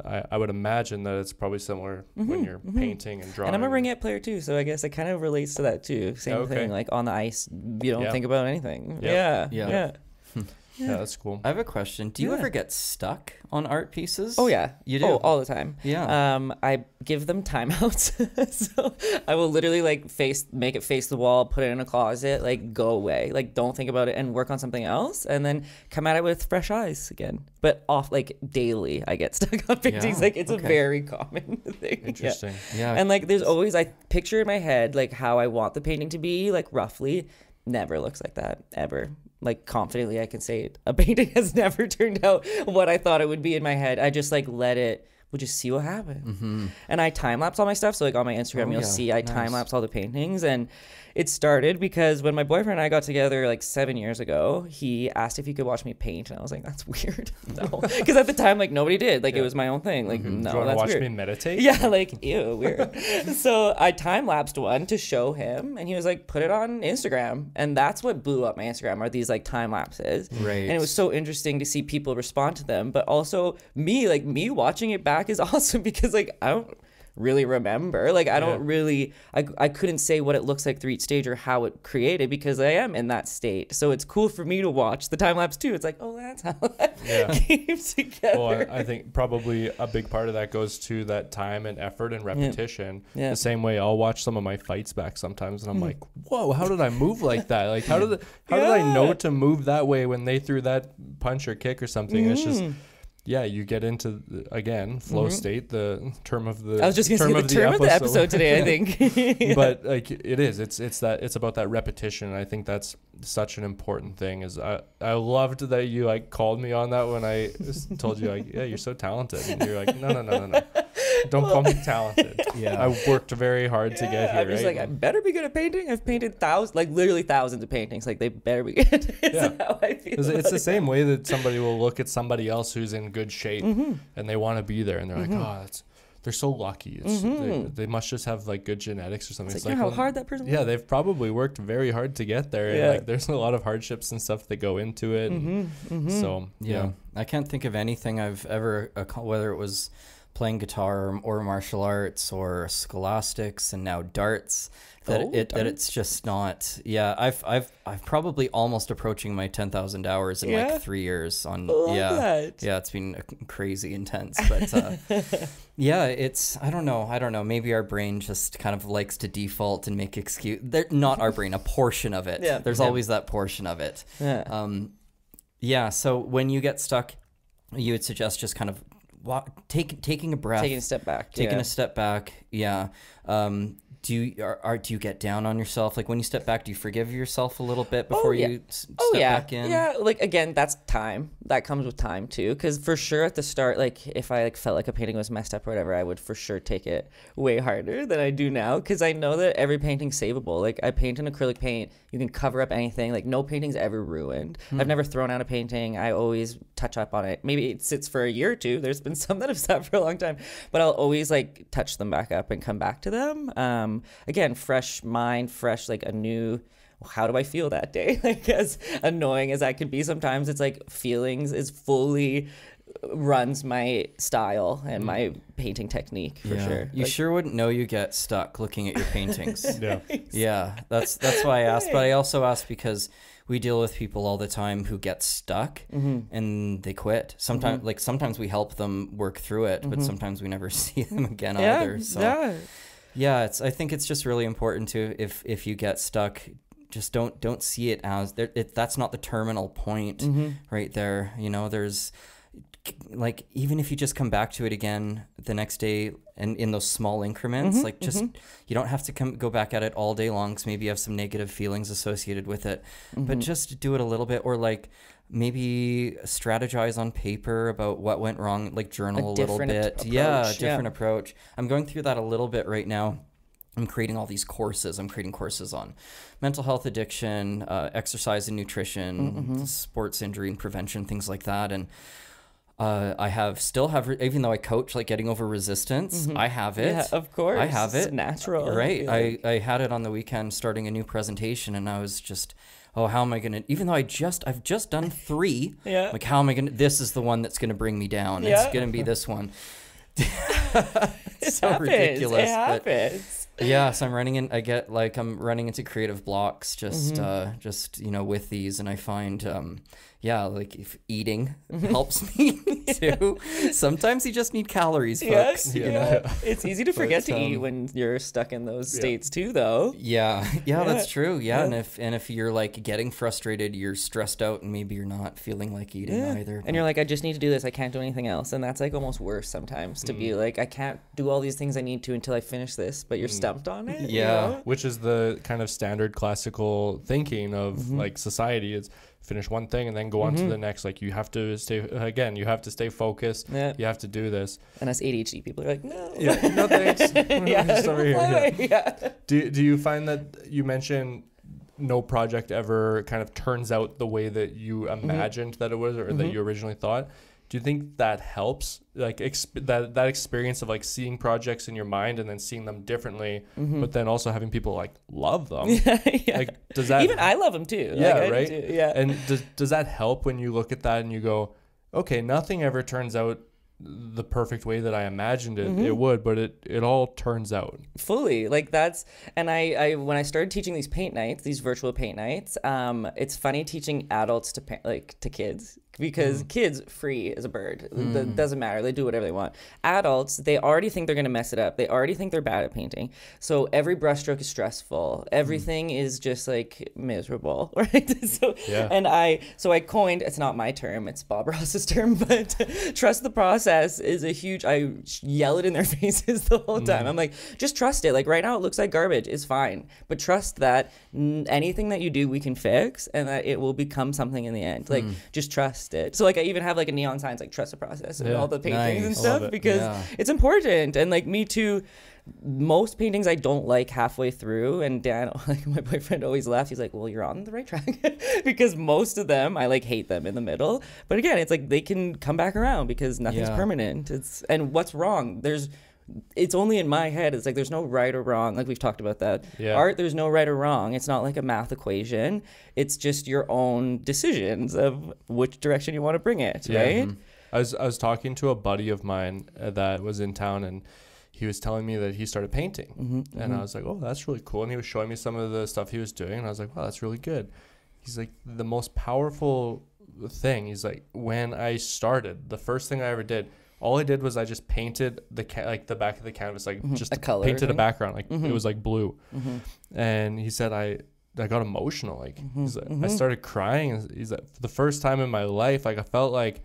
I I would imagine that it's probably similar when Mhm, you're mhm. painting and drawing. And I'm a ringette player too, so I guess it kind of relates to that too. Same Okay. thing, like on the ice, you don't Yeah. think about anything. Yep. Yeah, Yeah. yeah, *laughs* Yeah, that's cool. i have a question do you Yeah. ever get stuck on art pieces Oh yeah, You do? Oh, all the time. yeah Um, I give them timeouts, *laughs* so I will literally like face, make it face the wall, put it in a closet, like go away, like don't think about it, and work on something else, and then come at it with fresh eyes again. But off like daily, I get *laughs* stuck on paintings. Yeah, Like it's okay. a very common *laughs* thing. Yeah. Interesting. yeah And like there's always I picture in my head like how I want the painting to be, like roughly. Never looks like that ever. Like confidently I can say it. *laughs* A painting has never turned out what I thought it would be in my head. I just like let it we'll just see what happens. mm-hmm. And I time lapse all my stuff. So like on my Instagram Oh, you'll yeah. see I Nice. time lapse all the paintings and it started because when my boyfriend and I got together like seven years ago, he asked if he could watch me paint, and I was like, "That's *laughs* weird." No, *laughs* because at the time, like nobody did. Like it was my own thing. Like Mhm. Do you want to that's watch weird. me meditate? *laughs* Yeah, like ew, weird. so I time lapsed one to show him, and he was like, "Put it on Instagram," and that's what blew up my Instagram are these like time lapses. right And it was so interesting to see people respond to them, but also me, like me watching it back is awesome because like I don't really remember. Like I don't really I, I couldn't say what it looks like through each stage or how it created because I am in that state. So it's cool for me to watch the time lapse too. It's like, oh that's how *laughs* that Yeah. came together. Well, I I think probably a big part of that goes to that time and effort and repetition. Yeah. The same way I'll watch some of my fights back sometimes, and I'm like, "Whoa, how did I move like that? Like, how did how did I *laughs* know to move that way when they threw that punch or kick or something?" It's just, Mm-hmm. Yeah, you get into the, again flow mm-hmm. state, the term of the I was just gonna term say the term of the episode. today, I think. *laughs* but *laughs* like it is. It's it's that it's about that repetition and i think that's such an important thing is i i loved that you like called me on that when i told you like yeah you're so talented. And you're like no no no no no *laughs* don't call me talented *laughs* Yeah. i worked very hard to get Yeah, here I'm just right? like, I better be good at painting. I've painted thousands, like literally thousands of paintings. Like they better be *laughs* good. Yeah. how I feel. Because it's the it. same way that somebody will look at somebody else who's in good shape Mm-hmm. and they want to be there and they're like, oh, that's they're so lucky. It's, they, they must just have like good genetics or something. Mm-hmm. It's like, you know how well, hard that person. Yeah, they've probably worked very hard to get there. Yeah. And like there's a lot of hardships and stuff that go into it. and Mm-hmm. So Yeah. I can't think of anything I've ever, whether it was playing guitar or, or martial arts or scholastics and now darts, that Oh, it that it's just not. Yeah, I've I've I've probably almost approaching my ten thousand hours in Yeah? like three years on. Yeah, that. yeah, it's been uh, crazy intense, but uh, *laughs* yeah, it's I don't know, I don't know. Maybe our brain just kind of likes to default and make excuse. They're not our brain, a portion of it. *laughs* Yeah. There's Yeah. always that portion of it. Yeah. Um, yeah. So when you get stuck, you would suggest just kind of walk, take, taking a breath, Taking a step back. taking yeah. a step back. Yeah. Um, do you are, are do you get down on yourself? Like when you step back, do you forgive yourself a little bit before yeah. you s- Oh step yeah, back in? yeah. Like again, that's time. That comes with time too. Because for sure at the start, like if I like felt like a painting was messed up or whatever, I would for sure take it way harder than I do now. Because I know that every painting's savable. Like I paint in acrylic paint, you can cover up anything. Like no painting's ever ruined. I've never thrown out a painting. I always touch up on it. Maybe it sits for a year or two. There's been *laughs* some that have sat for a long time, but I'll always like touch them back up and come back to them. Um, again, fresh mind, fresh like a new how do I feel that day? *laughs* Like as annoying as that can be sometimes, it's like feelings is fully uh, runs my style and my mm. painting technique for Yeah. sure. You Like, sure wouldn't know you get stuck looking at your paintings. *laughs* yeah. yeah, that's that's why I asked. But I also asked because we deal with people all the time who get stuck mm-hmm. and they quit. Sometimes, mm-hmm. like sometimes we help them work through it, but mm-hmm. sometimes we never *laughs* see them again yeah, either. So yeah. Yeah, it's. I think it's just really important to if if you get stuck, just don't don't see it as there. It, that's not the terminal point Mm-hmm. right there. You know, there's like even if you just come back to it again the next day and in those small increments Mm-hmm, like just you don't have to come go back at it all day long because maybe you have some negative feelings associated with it Mm-hmm. but just do it a little bit or like maybe strategize on paper about what went wrong like journal a, little bit yeah approach, yeah. different approach i'm going through that a little bit right now I'm creating all these courses. I'm creating courses on mental health addiction, uh, exercise and nutrition, Mm-hmm. sports injury and prevention, things like that. And uh, I have still have, even though I coach like getting over resistance, I have it. Mm-hmm. Yeah, of course. I have It's it. natural, Right. I. I had it on the weekend starting a new presentation and I was just, oh, how am I going to, even though I just, I've just done three, Yeah. like how am I going to, this is the one that's going to bring me down. Yeah. It's going to be this one. It *laughs* *laughs* it's so happens. ridiculous. It but- happens. yeah so i'm running in i get like i'm running into creative blocks just Mm-hmm. uh just you know with these and i find um yeah like if eating *laughs* helps me *laughs* too sometimes you just need calories Yes, folks you yeah. know It's easy to *laughs* forget to eat um, when you're stuck in those states too, though. yeah, yeah that's true yeah, Yeah. and if and if you're like getting frustrated you're stressed out and maybe you're not feeling like eating Yeah. either And you're like, I just need to do this. I can't do anything else. And that's like almost worse sometimes to Mm. be like, I can't do all these things I need to until I finish this, but you're stumped on it. you Yeah. know? Which is the kind of standard classical thinking of Mm-hmm. like society is finish one thing and then go on to the next. Like you have to stay again, you have to stay focused. Yeah. You have to do this. And us ADHD people are like, no. Yeah, no thanks. *laughs* yeah. Just over here. yeah. yeah. Do do you find that you mentioned no project ever kind of turns out the way that you Mm-hmm. imagined that it was or that you originally thought? Do you think that helps? Like exp- that that experience of like seeing projects in your mind and then seeing them differently, but then also having people like love them. Mm-hmm. *laughs* yeah. Like does that Even I love them too. Yeah, Like, right? too. Yeah. and does does that help when you look at that and you go, okay, nothing ever turns out the perfect way that I imagined it Mm-hmm. it would, but it it all turns out. fully like that's and I, I when i started teaching these paint nights these virtual paint nights um it's funny teaching adults to paint like to kids because mm. kids free as a bird. It mm. doesn't matter. They do whatever they want. Adults they already think they're going to mess it up. They already think they're bad at painting. So every brushstroke is stressful. Everything mm. is just like miserable *laughs* right? So Yeah. and i so i coined it's not my term it's bob *laughs* ross's term but trust the process is a huge i yell it in their *laughs* faces the whole time. I'm like just trust it. Like right now it looks like garbage. It's fine. But trust that n- anything that you do we can fix and that it will become something in the end. Like just trust it so like i even have like a neon signs like trust the process and Yeah. all the paintings and Nice. I love stuff it. because Yeah. it's important and like me too most paintings I don't like halfway through, and Dan, *laughs* like my boyfriend, always laughs. He's like, "Well, you're on the right track," *laughs* because most of them I like hate them in the middle. But again, it's like they can come back around because nothing's Yeah. permanent. It's and what's wrong? There's, it's only in my head. It's like there's no right or wrong. Like we've talked about that. Yeah. Art, there's no right or wrong. It's not like a math equation. It's just your own decisions of which direction you want to bring it. Yeah. Right? I was I was talking to a buddy of mine uh, that was in town and he was telling me that he started painting. Mm-hmm, And I was like, "Oh, that's really cool." And he was showing me some of the stuff he was doing and I was like, "Wow, that's really good." He's like, "The most powerful thing." He's like, "When I started, the first thing I ever did, all I did was I just painted the ca- like the back of the canvas like just Mm-hmm. A color painted a background like it was like blue." Mm-hmm. And he said I I got emotional like he's like, I mhm. started crying he's like for the first time in my life like I felt like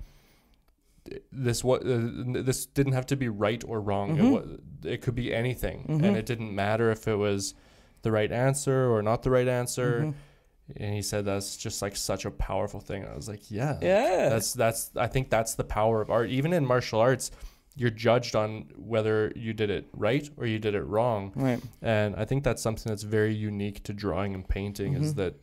this what uh, this didn't have to be right or wrong. It, Mhm. wa- it could be anything, and it didn't matter if it was the right answer or not the right answer. And he said that's just like such a powerful thing. I was like, yeah, Yeah. that's that's. I think that's the power of art. Even in martial arts, you're judged on whether you did it right or you did it wrong. right. And I think that's something that's very unique to drawing and painting is Mhm. that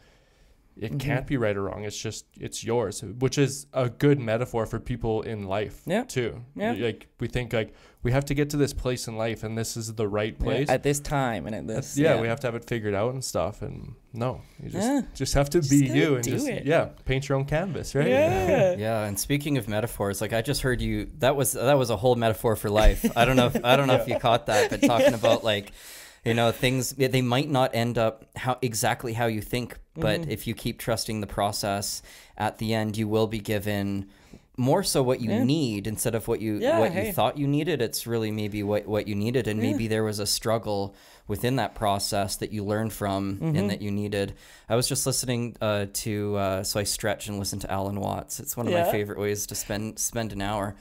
it Mhm. can't be right or wrong. It's just it's yours, which is a good metaphor for people in life Yeah. too. Yeah. Like we think like we have to get to this place in life and this is the right Yeah, place. at this time and at this. yeah, we have to have it figured out and stuff. And no, you just Yeah. just have to Just be you and just it. yeah, paint your own canvas, right? Yeah. *laughs* Yeah, and speaking of metaphors, like I just heard you that was that was a whole metaphor for life. *laughs* I don't know if I don't know if you caught that, but talking *laughs* about like you know things they might not end up how exactly how you think, but Mm-hmm. if you keep trusting the process, at the end you will be given more so what you Yeah. need instead of what you Yeah, what hey. you thought you needed. It's really maybe what what you needed, and Yeah. maybe there was a struggle within that process that you learned from Mm-hmm. and that you needed. I was just listening uh, to uh, so I stretch and listen to Alan Watts. It's one of my favorite ways to spend spend an hour.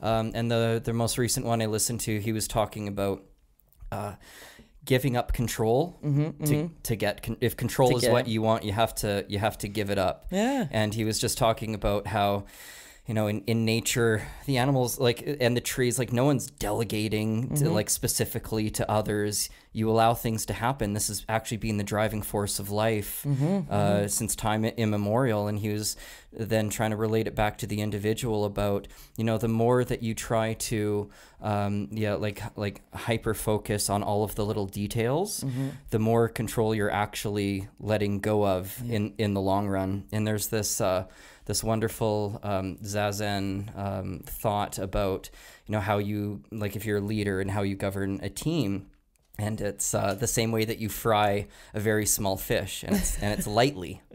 Um, and the the most recent one I listened to, he was talking about. Uh, giving up control Mm-hmm, to, to get con- if control To is get- what you want you have to you have to give it up Yeah. and he was just talking about how you know in, in nature the animals like and the trees like no one's delegating to, like specifically to others. You allow things to happen. This has actually been the driving force of life uh, since time immemorial. And he was then trying to relate it back to the individual about you know the more that you try to um, yeah like like hyper focus on all of the little details the more control you're actually letting go of in in the long run. And there's this uh, this wonderful um, zazen um, thought about you know how you like if you're a leader and how you govern a team. And it's uh, the same way that you fry a very small fish and it's, and it's lightly. *laughs*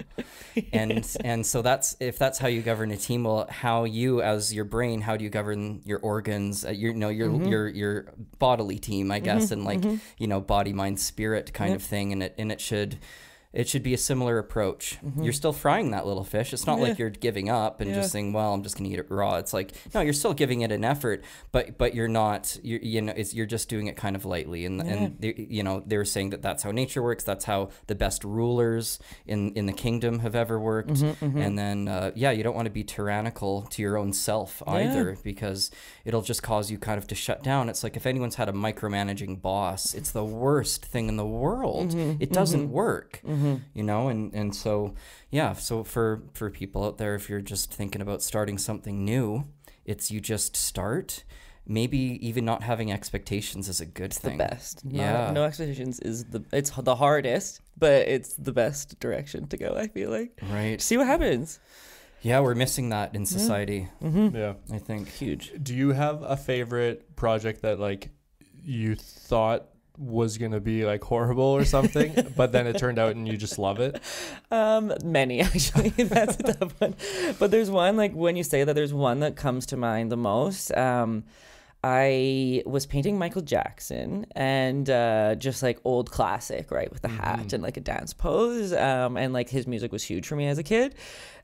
And and so that's if that's how you govern a team well how you as your brain how do you govern your organs uh, your you know your Mm-hmm. your your bodily team i guess and like you know body mind spirit kind of thing. And it and it should it should be a similar approach. You're still frying that little fish. It's not Mm-hmm. Yeah. like you're giving up and Yeah. just saying, "Well, I'm just going to eat it raw." It's like, no, you're still giving it an effort, but but you're not. You you know, it's, you're just doing it kind of lightly. And and they, you know, they were saying that that's how nature works. That's how the best rulers in in the kingdom have ever worked. Mm-hmm, And then uh, yeah, you don't want to be tyrannical to your own self either because it'll just cause you kind of to shut down. It's like if anyone's had a micromanaging boss, it's the worst thing in the world. Mm-hmm, It doesn't work, Mm-hmm. you know. And and so yeah, so for for people out there, if you're just thinking about starting something new, it's you just start. Maybe even not having expectations is a good the thing. The best. Yeah. no expectations is the it's the hardest, but it's the best direction to go. I feel like. Right. See what happens. Yeah, we're missing that in mm-hmm. society. Mm-hmm. Yeah. I think. Huge. Do you have a favorite project that like you thought was gonna be like horrible or something, *laughs* but then it turned out and you just love it? Um, many *laughs* actually. *laughs* That's a tough one. But there's one like when you say that, there's one that comes to mind the most. Um, I was painting Michael Jackson and uh, just like old classic, right, with the hat and like a dance pose. Um, and like his music was huge for me as a kid.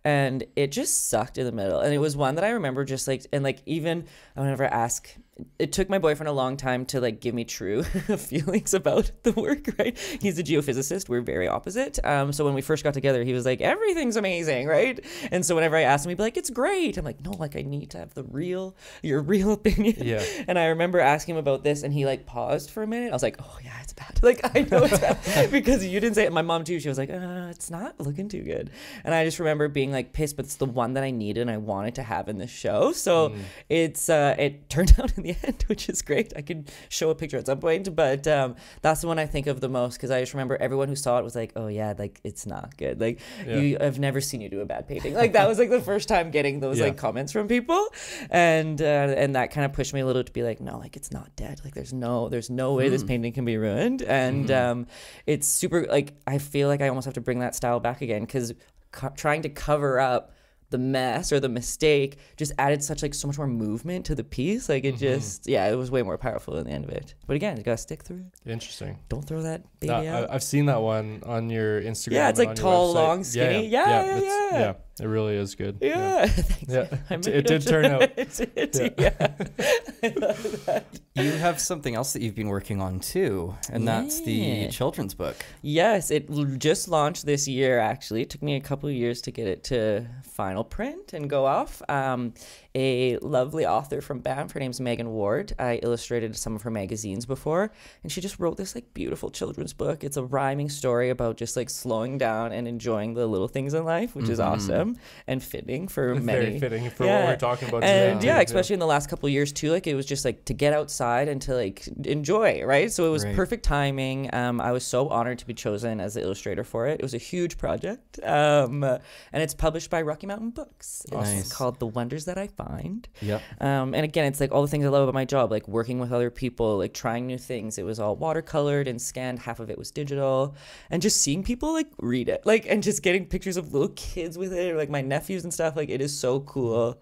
And it just sucked in the middle. And it was one that I remember just like, and like even whenever I ask, it took my boyfriend a long time to like give me true *laughs* feelings about the work, right? He's a geophysicist. We're very opposite. Um, so when we first got together, he was like, everything's amazing, right? And so whenever I asked him, he'd be like, it's great. I'm like, no, like I need to have the real, your real *laughs* opinion. Yeah. And I remember asking him about this and he like paused for a minute. I was like, oh yeah, it's bad. *laughs* Like I know it's bad because you didn't say it. My mom too. She was like, uh, it's not looking too good. And I just remember being like pissed, but it's the one that I needed and I wanted to have in this show. So it's, uh, it turned *laughs* out in the end, which is great. I could show a picture at some point, but um, that's the one I think of the most because I just remember everyone who saw it was like, oh yeah, like it's not good. Like Yeah. you, I've never seen you do a bad painting. Like that was like the first time getting those Yeah. like comments from people, and uh, and that kind of pushed me a little to be like, no, like it's not dead. Like there's no, there's no way this painting can be ruined, and um, it's super. Like I feel like I almost have to bring that style back again because co- trying to cover up the mess or the mistake just added such like so much more movement to the piece like it mm-hmm. just yeah it was way more powerful in the end of it but again you gotta stick through it Interesting. don't throw that baby out I, I've seen that one on your Instagram. Yeah, it's like tall, long, skinny. Yeah, yeah, it's- yeah. yeah. It really is good. yeah, *laughs* Thanks. Yeah. It, it did turn out. *laughs* it did, yeah. *laughs* You have something else that you've been working on too, and that's the children's book. Yes, it just launched this year. Actually, it took me a couple of years to get it to final print and go off. Um, a lovely author from Banff, her name's Megan Ward. I illustrated some of her magazines before, and she just wrote this like beautiful children's book. It's a rhyming story about just like slowing down and enjoying the little things in life, which is awesome and fitting for many. Very fitting for what we're talking about And today. yeah, especially in the last couple of years too, like it was just like to get outside and to like enjoy, right? So it was Right. perfect timing. Um, I was so honored to be chosen as the illustrator for it. It was a huge project, um, and it's published by Rocky Mountain Books. It's Nice. called The Wonders That I Find. Yep. Um, and again, it's like all the things I love about my job, like working with other people, like trying new things. It was all watercolored and scanned. Half of it was digital, and just seeing people like read it, like and just getting pictures of little kids with it, or like my nephews and stuff. Like it is so cool.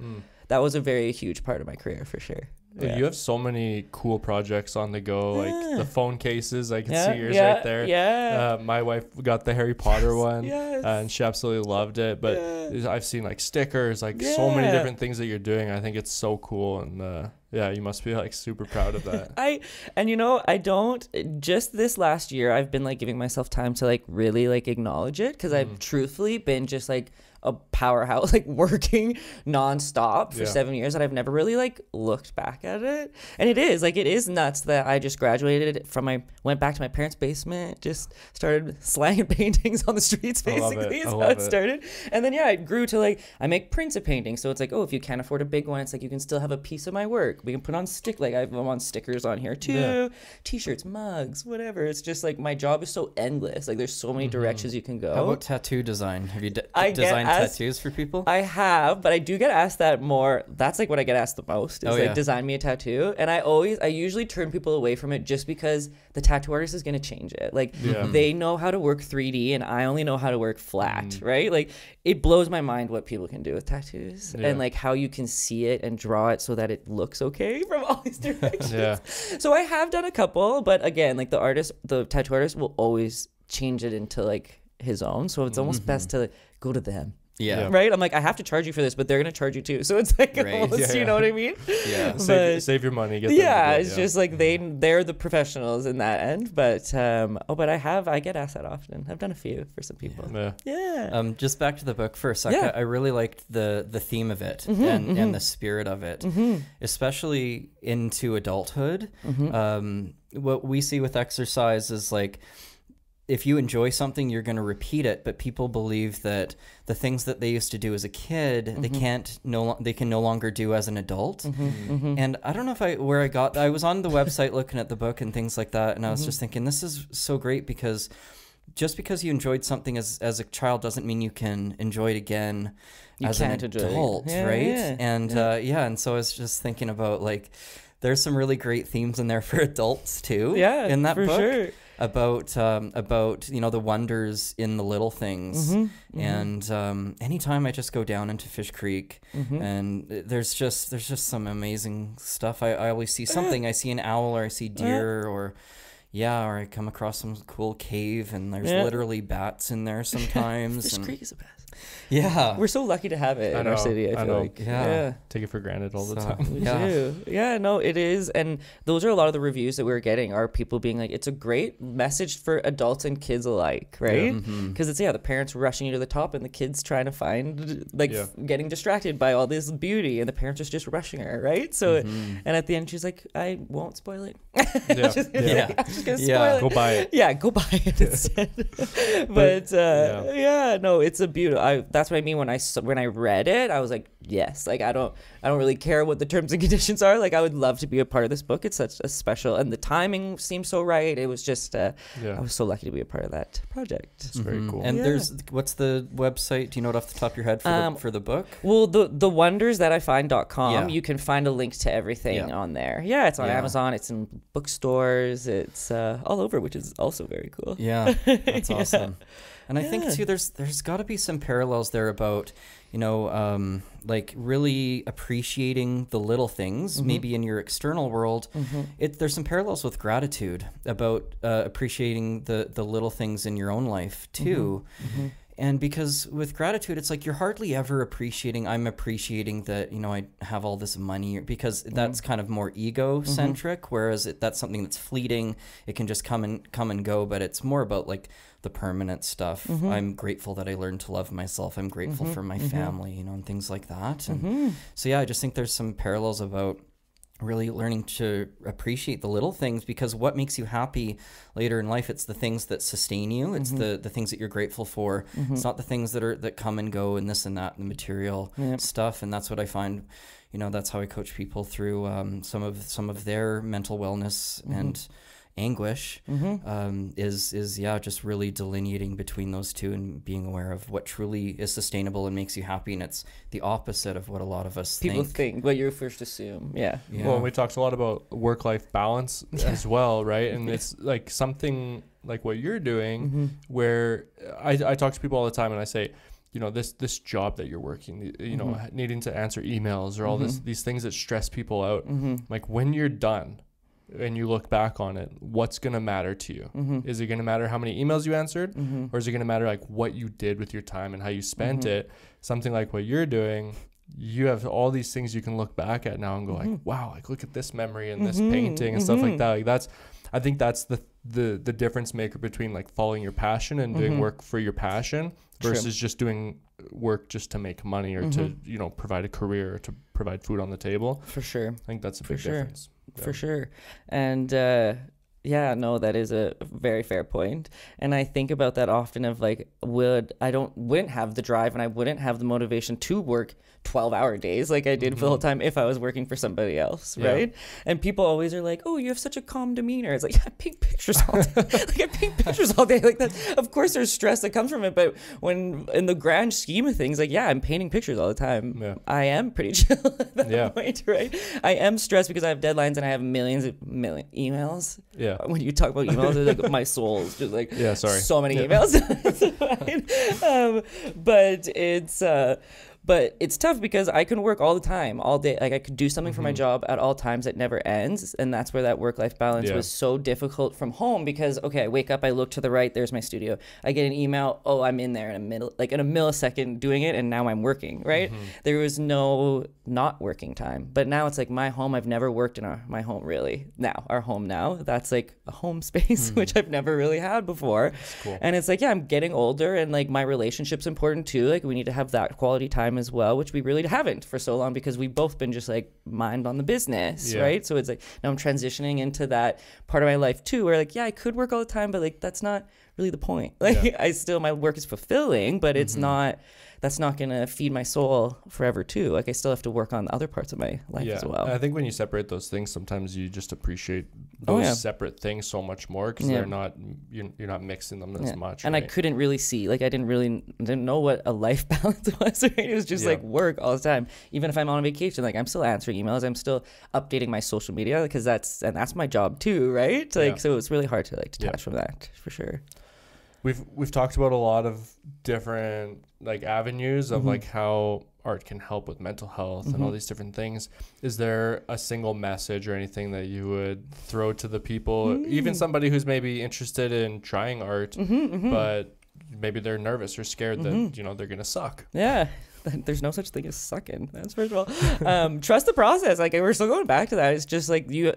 That was a very huge part of my career for sure. Yeah, You have so many cool projects on the go, like Yeah. the phone cases. I can Yeah, see yours right there. yeah. Uh, my wife got the Harry Potter one, yes. and she absolutely loved it. But. I've seen like stickers, like so many different things that you're doing. I think it's so cool, and uh, yeah, you must be like super proud of that. *laughs* I and you know I don't just this last year I've been like giving myself time to like really like acknowledge it because Mm. I've truthfully been just like a powerhouse *laughs* like working nonstop for Yeah. seven years and I've never really like looked back at it and it is like it is nuts that I just graduated from my went back to my parents basement just started *laughs* slanging *laughs* paintings on the streets I love it. basically is how it it. started and then yeah it grew to like I make prints of paintings so it's like oh if you can't afford a big one it's like you can still have a piece of my work we can put on stick like I'm on stickers on here too Yeah. t-shirts mugs whatever it's just like my job is so endless like there's so many mm-hmm. directions you can go How about tattoo design? Have you d- I designed asked- tattoos for people? I have, but I do get asked that more. That's like what I get asked the most is Oh, like yeah. design me a tattoo, and I always, I usually turn people away from it just because the tattoo artist is gonna change it. Like Yeah. they know how to work 3D, and I only know how to work flat, Mm. right? Like it blows my mind what people can do with tattoos, Yeah. and like how you can see it and draw it so that it looks okay *laughs* from all these directions. yeah, So I have done a couple, but again, like the artist, the tattoo artist will always change it into like his own. So it's almost best to go to them. yeah. Yeah. Right? I'm like, I have to charge you for this, but they're gonna charge you too. *laughs* So it's like Right. almost, Yeah, you yeah. know what I mean? *laughs* Yeah. save, But- save your money. Get them Yeah, it, it's yeah. just like they they're the professionals in that end. But um oh but I have I get asked that often. I've done a few for some people. yeah. Yeah. Um, just back to the book for a second. Yeah. I really liked the the theme of it Mm-hmm, and, and the spirit of it, especially into adulthood. Mm-hmm. Um, what we see with exercise is like if you enjoy something, you're going to repeat it. But people believe that the things that they used to do as a kid, they Mm-hmm. can't no they can no longer do as an adult. Mm-hmm. And I don't know if I where I got I was on the website looking at the book and things like that, and I was Mm-hmm. just thinking this is so great because just because you enjoyed something as as a child doesn't mean you can enjoy it again You as can't an enjoy it. adult, Yeah, right? yeah, and yeah. Uh, yeah, and so I was just thinking about like there's some really great themes in there *laughs* for adults too. Yeah, in that for book sure. About um, about you know the wonders in the little things. Mm-hmm, And um, anytime I just go down into Fish Creek, mm-hmm. and there's just there's just some amazing stuff. I, I always see something. I see an owl, or I see deer, or yeah, or I come across some cool cave, and there's Yeah. literally bats in there sometimes. *laughs* Fish and- Creek is the best. Yeah, We're so lucky to have it I in our city. I I feel know. like Yeah. Take it for granted all the time. We Yeah. do. Yeah, no, it is. And those are a lot of the reviews that we're getting are people being like, it's a great message for adults and kids alike, right? Mm-hmm. Because it's, yeah, the parents rushing you to the top and the kids trying to find, like, Yeah. f- getting distracted by all this beauty and the parents are just rushing her, right? So, Mm-hmm. and at the end, she's like, I won't spoil it. Yeah. *laughs* Just- yeah. I'm just going to Yeah. spoil it. Go buy it. Yeah, go buy it *laughs* instead. *laughs* but uh, yeah. yeah. no, it's a beauty. I that's what I mean when I s- when I read it. I was like, yes. Like I don't I don't really care what the terms and *laughs* conditions are. Like I would love to be a part of this book. It's such a special, and the timing seems so right. It was just uh, Yeah. I was so lucky to be a part of that project. It's very Mhm. cool. And Yeah. there's what's the website? Do you know it off the top of your head for, Um, the, for the book? Well, the the wonders that I find.com, Yeah. you can find a link to everything Yeah. on there. Yeah, it's on Yeah. Amazon, it's in bookstores, it's uh, all over, which is also very cool. Yeah, *laughs* that's awesome. And I think too, there's there's got to be some parallels there about you know um, like really appreciating the little things, Mm-hmm. maybe in your external world. It there's some parallels with gratitude about uh, appreciating the the little things in your own life too. Mm-hmm. And because with gratitude, it's like you're hardly ever appreciating. I'm appreciating that you know I have all this money because Mm-hmm. that's kind of more egocentric. Whereas it, that's something that's fleeting. It can just come and come and go. But it's more about like the permanent stuff. Mm-hmm. I'm grateful that I learned to love myself. I'm grateful for my Mm-hmm. family, you know, and things like that. And so yeah, I just think there's some parallels about really learning to appreciate the little things because what makes you happy later in life it's the things that sustain you. It's Mm-hmm. the the things that you're grateful for. It's not the things that are that come and go and this and that and the material stuff. And that's what i find you know that's how i coach people through um, some of some of their mental wellness Mm-hmm. and anguish um, is is yeah just really delineating between those two and being aware of what truly is sustainable and makes you happy and it's the opposite of what a lot of us People think think what you first assume. Yeah. yeah. Well, we talked a lot about work life balance *laughs* as well, right? And it's like something like what you're doing Mm-hmm. where I, I talk to people all the time and I say, you know, this this job that you're working, you know, Mm-hmm. needing to answer emails or all this these things that stress people out. Mm-hmm. Like when you're done and you look back on it, what's gonna matter to you? Mm-hmm. Is it gonna matter how many emails you answered? Or is it gonna matter like what you did with your time and how you spent Mm-hmm. it? Something like what you're doing, you have all these things you can look back at now and go like, wow, like look at this memory and this Mhm, painting and stuff like mhm. that. Like that's I think that's the the the difference maker between like following your passion and doing work for your passion True. versus just doing work just to make money or to, you know, provide a career or to provide food on the table. For sure. I think that's a For big sure. Difference. For sure. And uh yeah, no, that is a very fair point. And I think about that often of like would I don't wouldn't have the drive and I wouldn't have the motivation to work 12 hour days like I did for the whole time if I was working for somebody else, Mm-hmm. Yeah. right? And people always are like, "Oh, you have such a calm demeanor." It's like, "Yeah, I paint pictures all day." *laughs* like I paint pictures all day like that. Of course there's stress that comes from it, but when in the grand scheme of things, like yeah, I'm painting pictures all the time. Yeah. I am pretty *laughs* chill at that Yeah. point, right? I am stressed because I have deadlines and I have millions of million emails. Yeah. When you talk about emails, it's like my soul is just like Yeah, sorry. so many emails. *laughs* Um, but it's uh, but it's tough because I can work all the time, all day. Like I could do something for my mm-hmm. job at all times It never ends, and that's where that work life balance Yeah. was so difficult from home because okay, I wake up, I look to the right, there's my studio. I get an email, oh, I'm in there in a middle, like in a millisecond doing it, and now I'm working. Right? Mm-hmm. There was no not working time, but now it's like my home. I've never worked in our, my home really. Now our home now, that's like a home *laughs* space mm-hmm. which I've never really had before. cool. And it's like, yeah, I'm getting older and like my relationship's important too. Like we need to have that quality time as well, which we really haven't for so long because we've both been just like mind on the business, Yeah. right? So it's like now I'm transitioning into that part of my life too where like, yeah, I could work all the time, but like that's not really the point. *laughs* Like I still my work is fulfilling, but it's mm-hmm. not that's not gonna feed my soul forever too. Like I still have to work on the other parts of my life yeah. as well. And I think when you separate those things, sometimes you just appreciate oh, those Oh, yeah. separate things so much more because Yeah. they're not you're, you're not mixing them as much. And I couldn't really see, like, I didn't really didn't know what a life *laughs* balance was. Right? It was just like work all the time. Even if I'm on a vacation, like, I'm still answering emails. I'm still updating my social media because that's and that's my job too, right? Like, so it's really hard to like detach from that for sure. We've we've talked about a lot of different like avenues of Mhm. like how art can help with mental health and all Mhm. these different things. Is there a single message or anything that you would throw to the people, even Mm. somebody who's maybe interested in trying art, Mm-hmm, but maybe they're nervous or scared that Mhm. you know they're gonna suck? Yeah. *laughs* There's no such thing as sucking. That's first of all. Um, trust the process. Like we're still going back to that. It's just like you.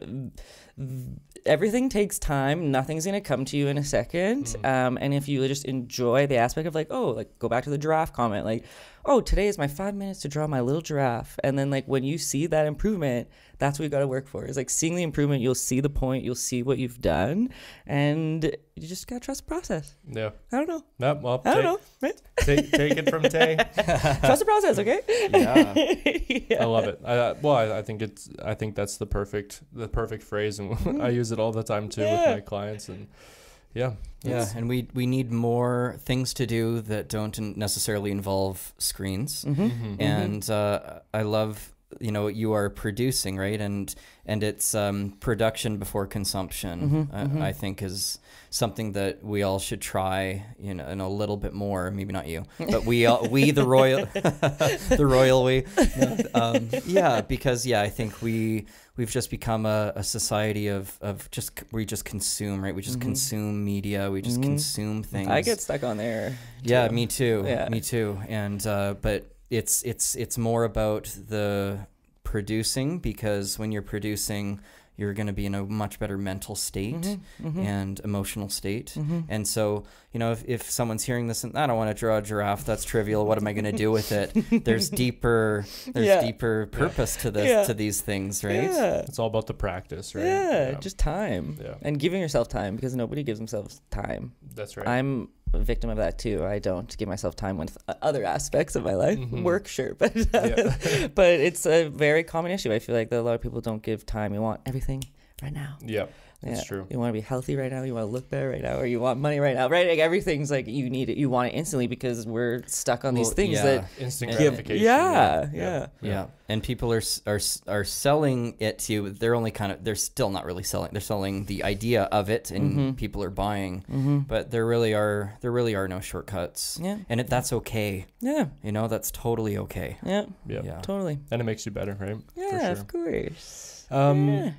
Everything takes time. Nothing's gonna come to you in a 2nd Mhm. Um, and if you just enjoy the aspect of like, oh, like go back to the giraffe comment, like, oh, today is my five minutes to draw my little giraffe, and then like when you see that improvement, that's what you got to work for. Is like seeing the improvement. You'll see the point. You'll see what you've done, and you just gotta trust the process. Yeah. I don't know. No, well, I don't know. Right? take, take it from Tay. *laughs* trust the process. Okay. Yeah. *laughs* yeah. I love it. I, uh, well, I, I think it's. I think that's the perfect, the perfect phrase, and *laughs* I use it all the time too. Yeah. with my clients. And yeah, Yeah, and we we need more things to do that don't necessarily involve screens. Mm-hmm. Mhm. And uh, I love you know you are producing right, and and it's um, production before consumption. Mhm, I, mhm. I think is something that we all should try. You know, and a little bit more. Maybe not you, but we all, we the royal *laughs* the royal we. No, um, yeah, because yeah, I think we we've just become a, a society of, of just we just consume right we just Mhm. consume media we just Mhm. consume things I get stuck on there. yeah me too Yeah. me too and uh, but it's it's it's more about the producing because when you're producing you're going to be in a much better mental state Mhm, mhm, and emotional state mhm. and so, you know, if, if someone's hearing this and I don't want to draw a giraffe, that's trivial. What am I going to do with it? *laughs* There's deeper, there's Yeah. deeper purpose to this, Yeah. to these things, right? Yeah. it's all about the practice, right? Yeah, just time Yeah. and giving yourself time because nobody gives themselves time. that's right. I'm a victim of that too. I don't give myself time with other aspects of my life. Mhm. Work, sure, but *laughs* Yeah. *laughs* but it's a very common issue. I feel like that a lot of people don't give time. You want everything right now. yeah, that's true. You want to be healthy right now. You want to look better right now, or you want money right now. Right? Like everything's like you need it. You want it instantly because we're stuck on these Well, things yeah. that Instant Yeah. gratification. Yeah, yeah. Yeah. And people are, are, are selling it to you. They're only kind of, they're still not really selling. They're selling the idea of it and Mhm. people are buying, Mm-hmm. but there really are, there really are no shortcuts. Yeah. And it, that's okay. Yeah. You know, that's totally okay. Yeah. yeah, Yeah. Totally. and it makes you better, right? Yeah. For sure. Of course. Um, yeah.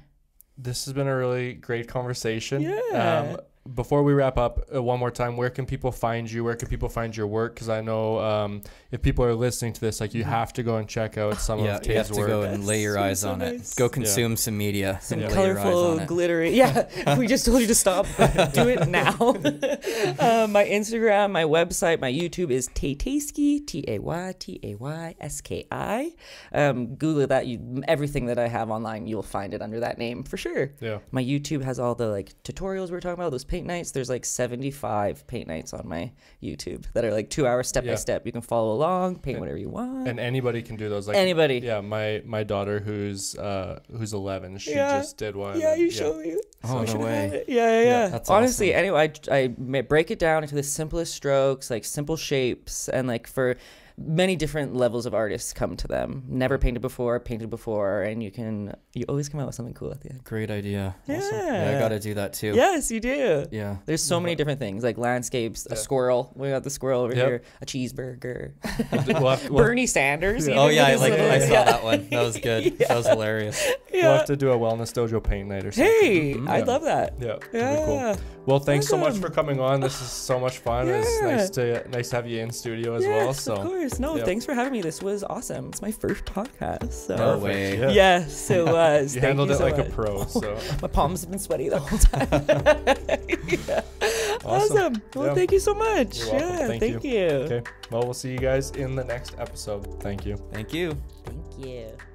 This has been a really great conversation. Yeah. Um, before we wrap up, uh, one more time, where can people find you? Where can people find your work? Because I know um, if people are listening to this, like you have to go and check out some Yeah, of you have Tay's to work. go and lay your so, eyes so on nice. it. Go consume some media. Some and lay colorful, on glittery. *laughs* Yeah, we just told you to stop. *laughs* Do it now. um, *laughs* my Instagram, my website, my YouTube is Taytayski, T A Y T A Y S K I. Um, Google that. You, everything that I have online, you'll find it under that name for sure. Yeah. My YouTube has all the like tutorials we are talking about, those paint nights. There's like 75 paint nights on my YouTube that are like two hours step Yeah. by step. You can follow along, paint And- whatever you want. And anybody can do those. Like Anybody. Yeah, my my daughter who's uh who's 11, she Yeah. just did one. Yeah, and- you show me. Oh, I no should have way. it. Yeah, yeah, Yeah, yeah. that's Honestly, awesome. anyway, I, I break it down into the simplest strokes, like simple shapes, and like for many different levels of artists come to them. Never painted before, painted before, and you can you always come out with something cool at the end. Great idea. Yeah. Yeah, I got to do that too. Yes, you do. Yeah. There's so many different things like landscapes, Yeah. a squirrel. We got the squirrel over Yep. here, a cheeseburger, We'll have, we'll, Bernie Sanders. Yeah. Oh yeah, I like. I saw yeah. that one. That was good. *laughs* That was hilarious. we'll have to do a wellness dojo paint night or something. Hey, Mhm. I Yeah. love that. Yeah, that'd Yeah. cool. Well, thanks so much for coming on. This is so much fun. It's nice to nice to have you in studio as yes, well. of So course. No, yeah. thanks for having me. This was awesome. It's my first podcast. So. No way. yeah. Yes, it *laughs* was. you Thank handled you it so like much. a pro. *laughs* So My palms have been sweaty the *laughs* whole time. Yeah. Awesome. Awesome. Well, Yeah. thank you so much. Yeah, Thank thank, you. you. okay. Well, we'll see you guys in the next episode. Thank you. Thank you. Thank you.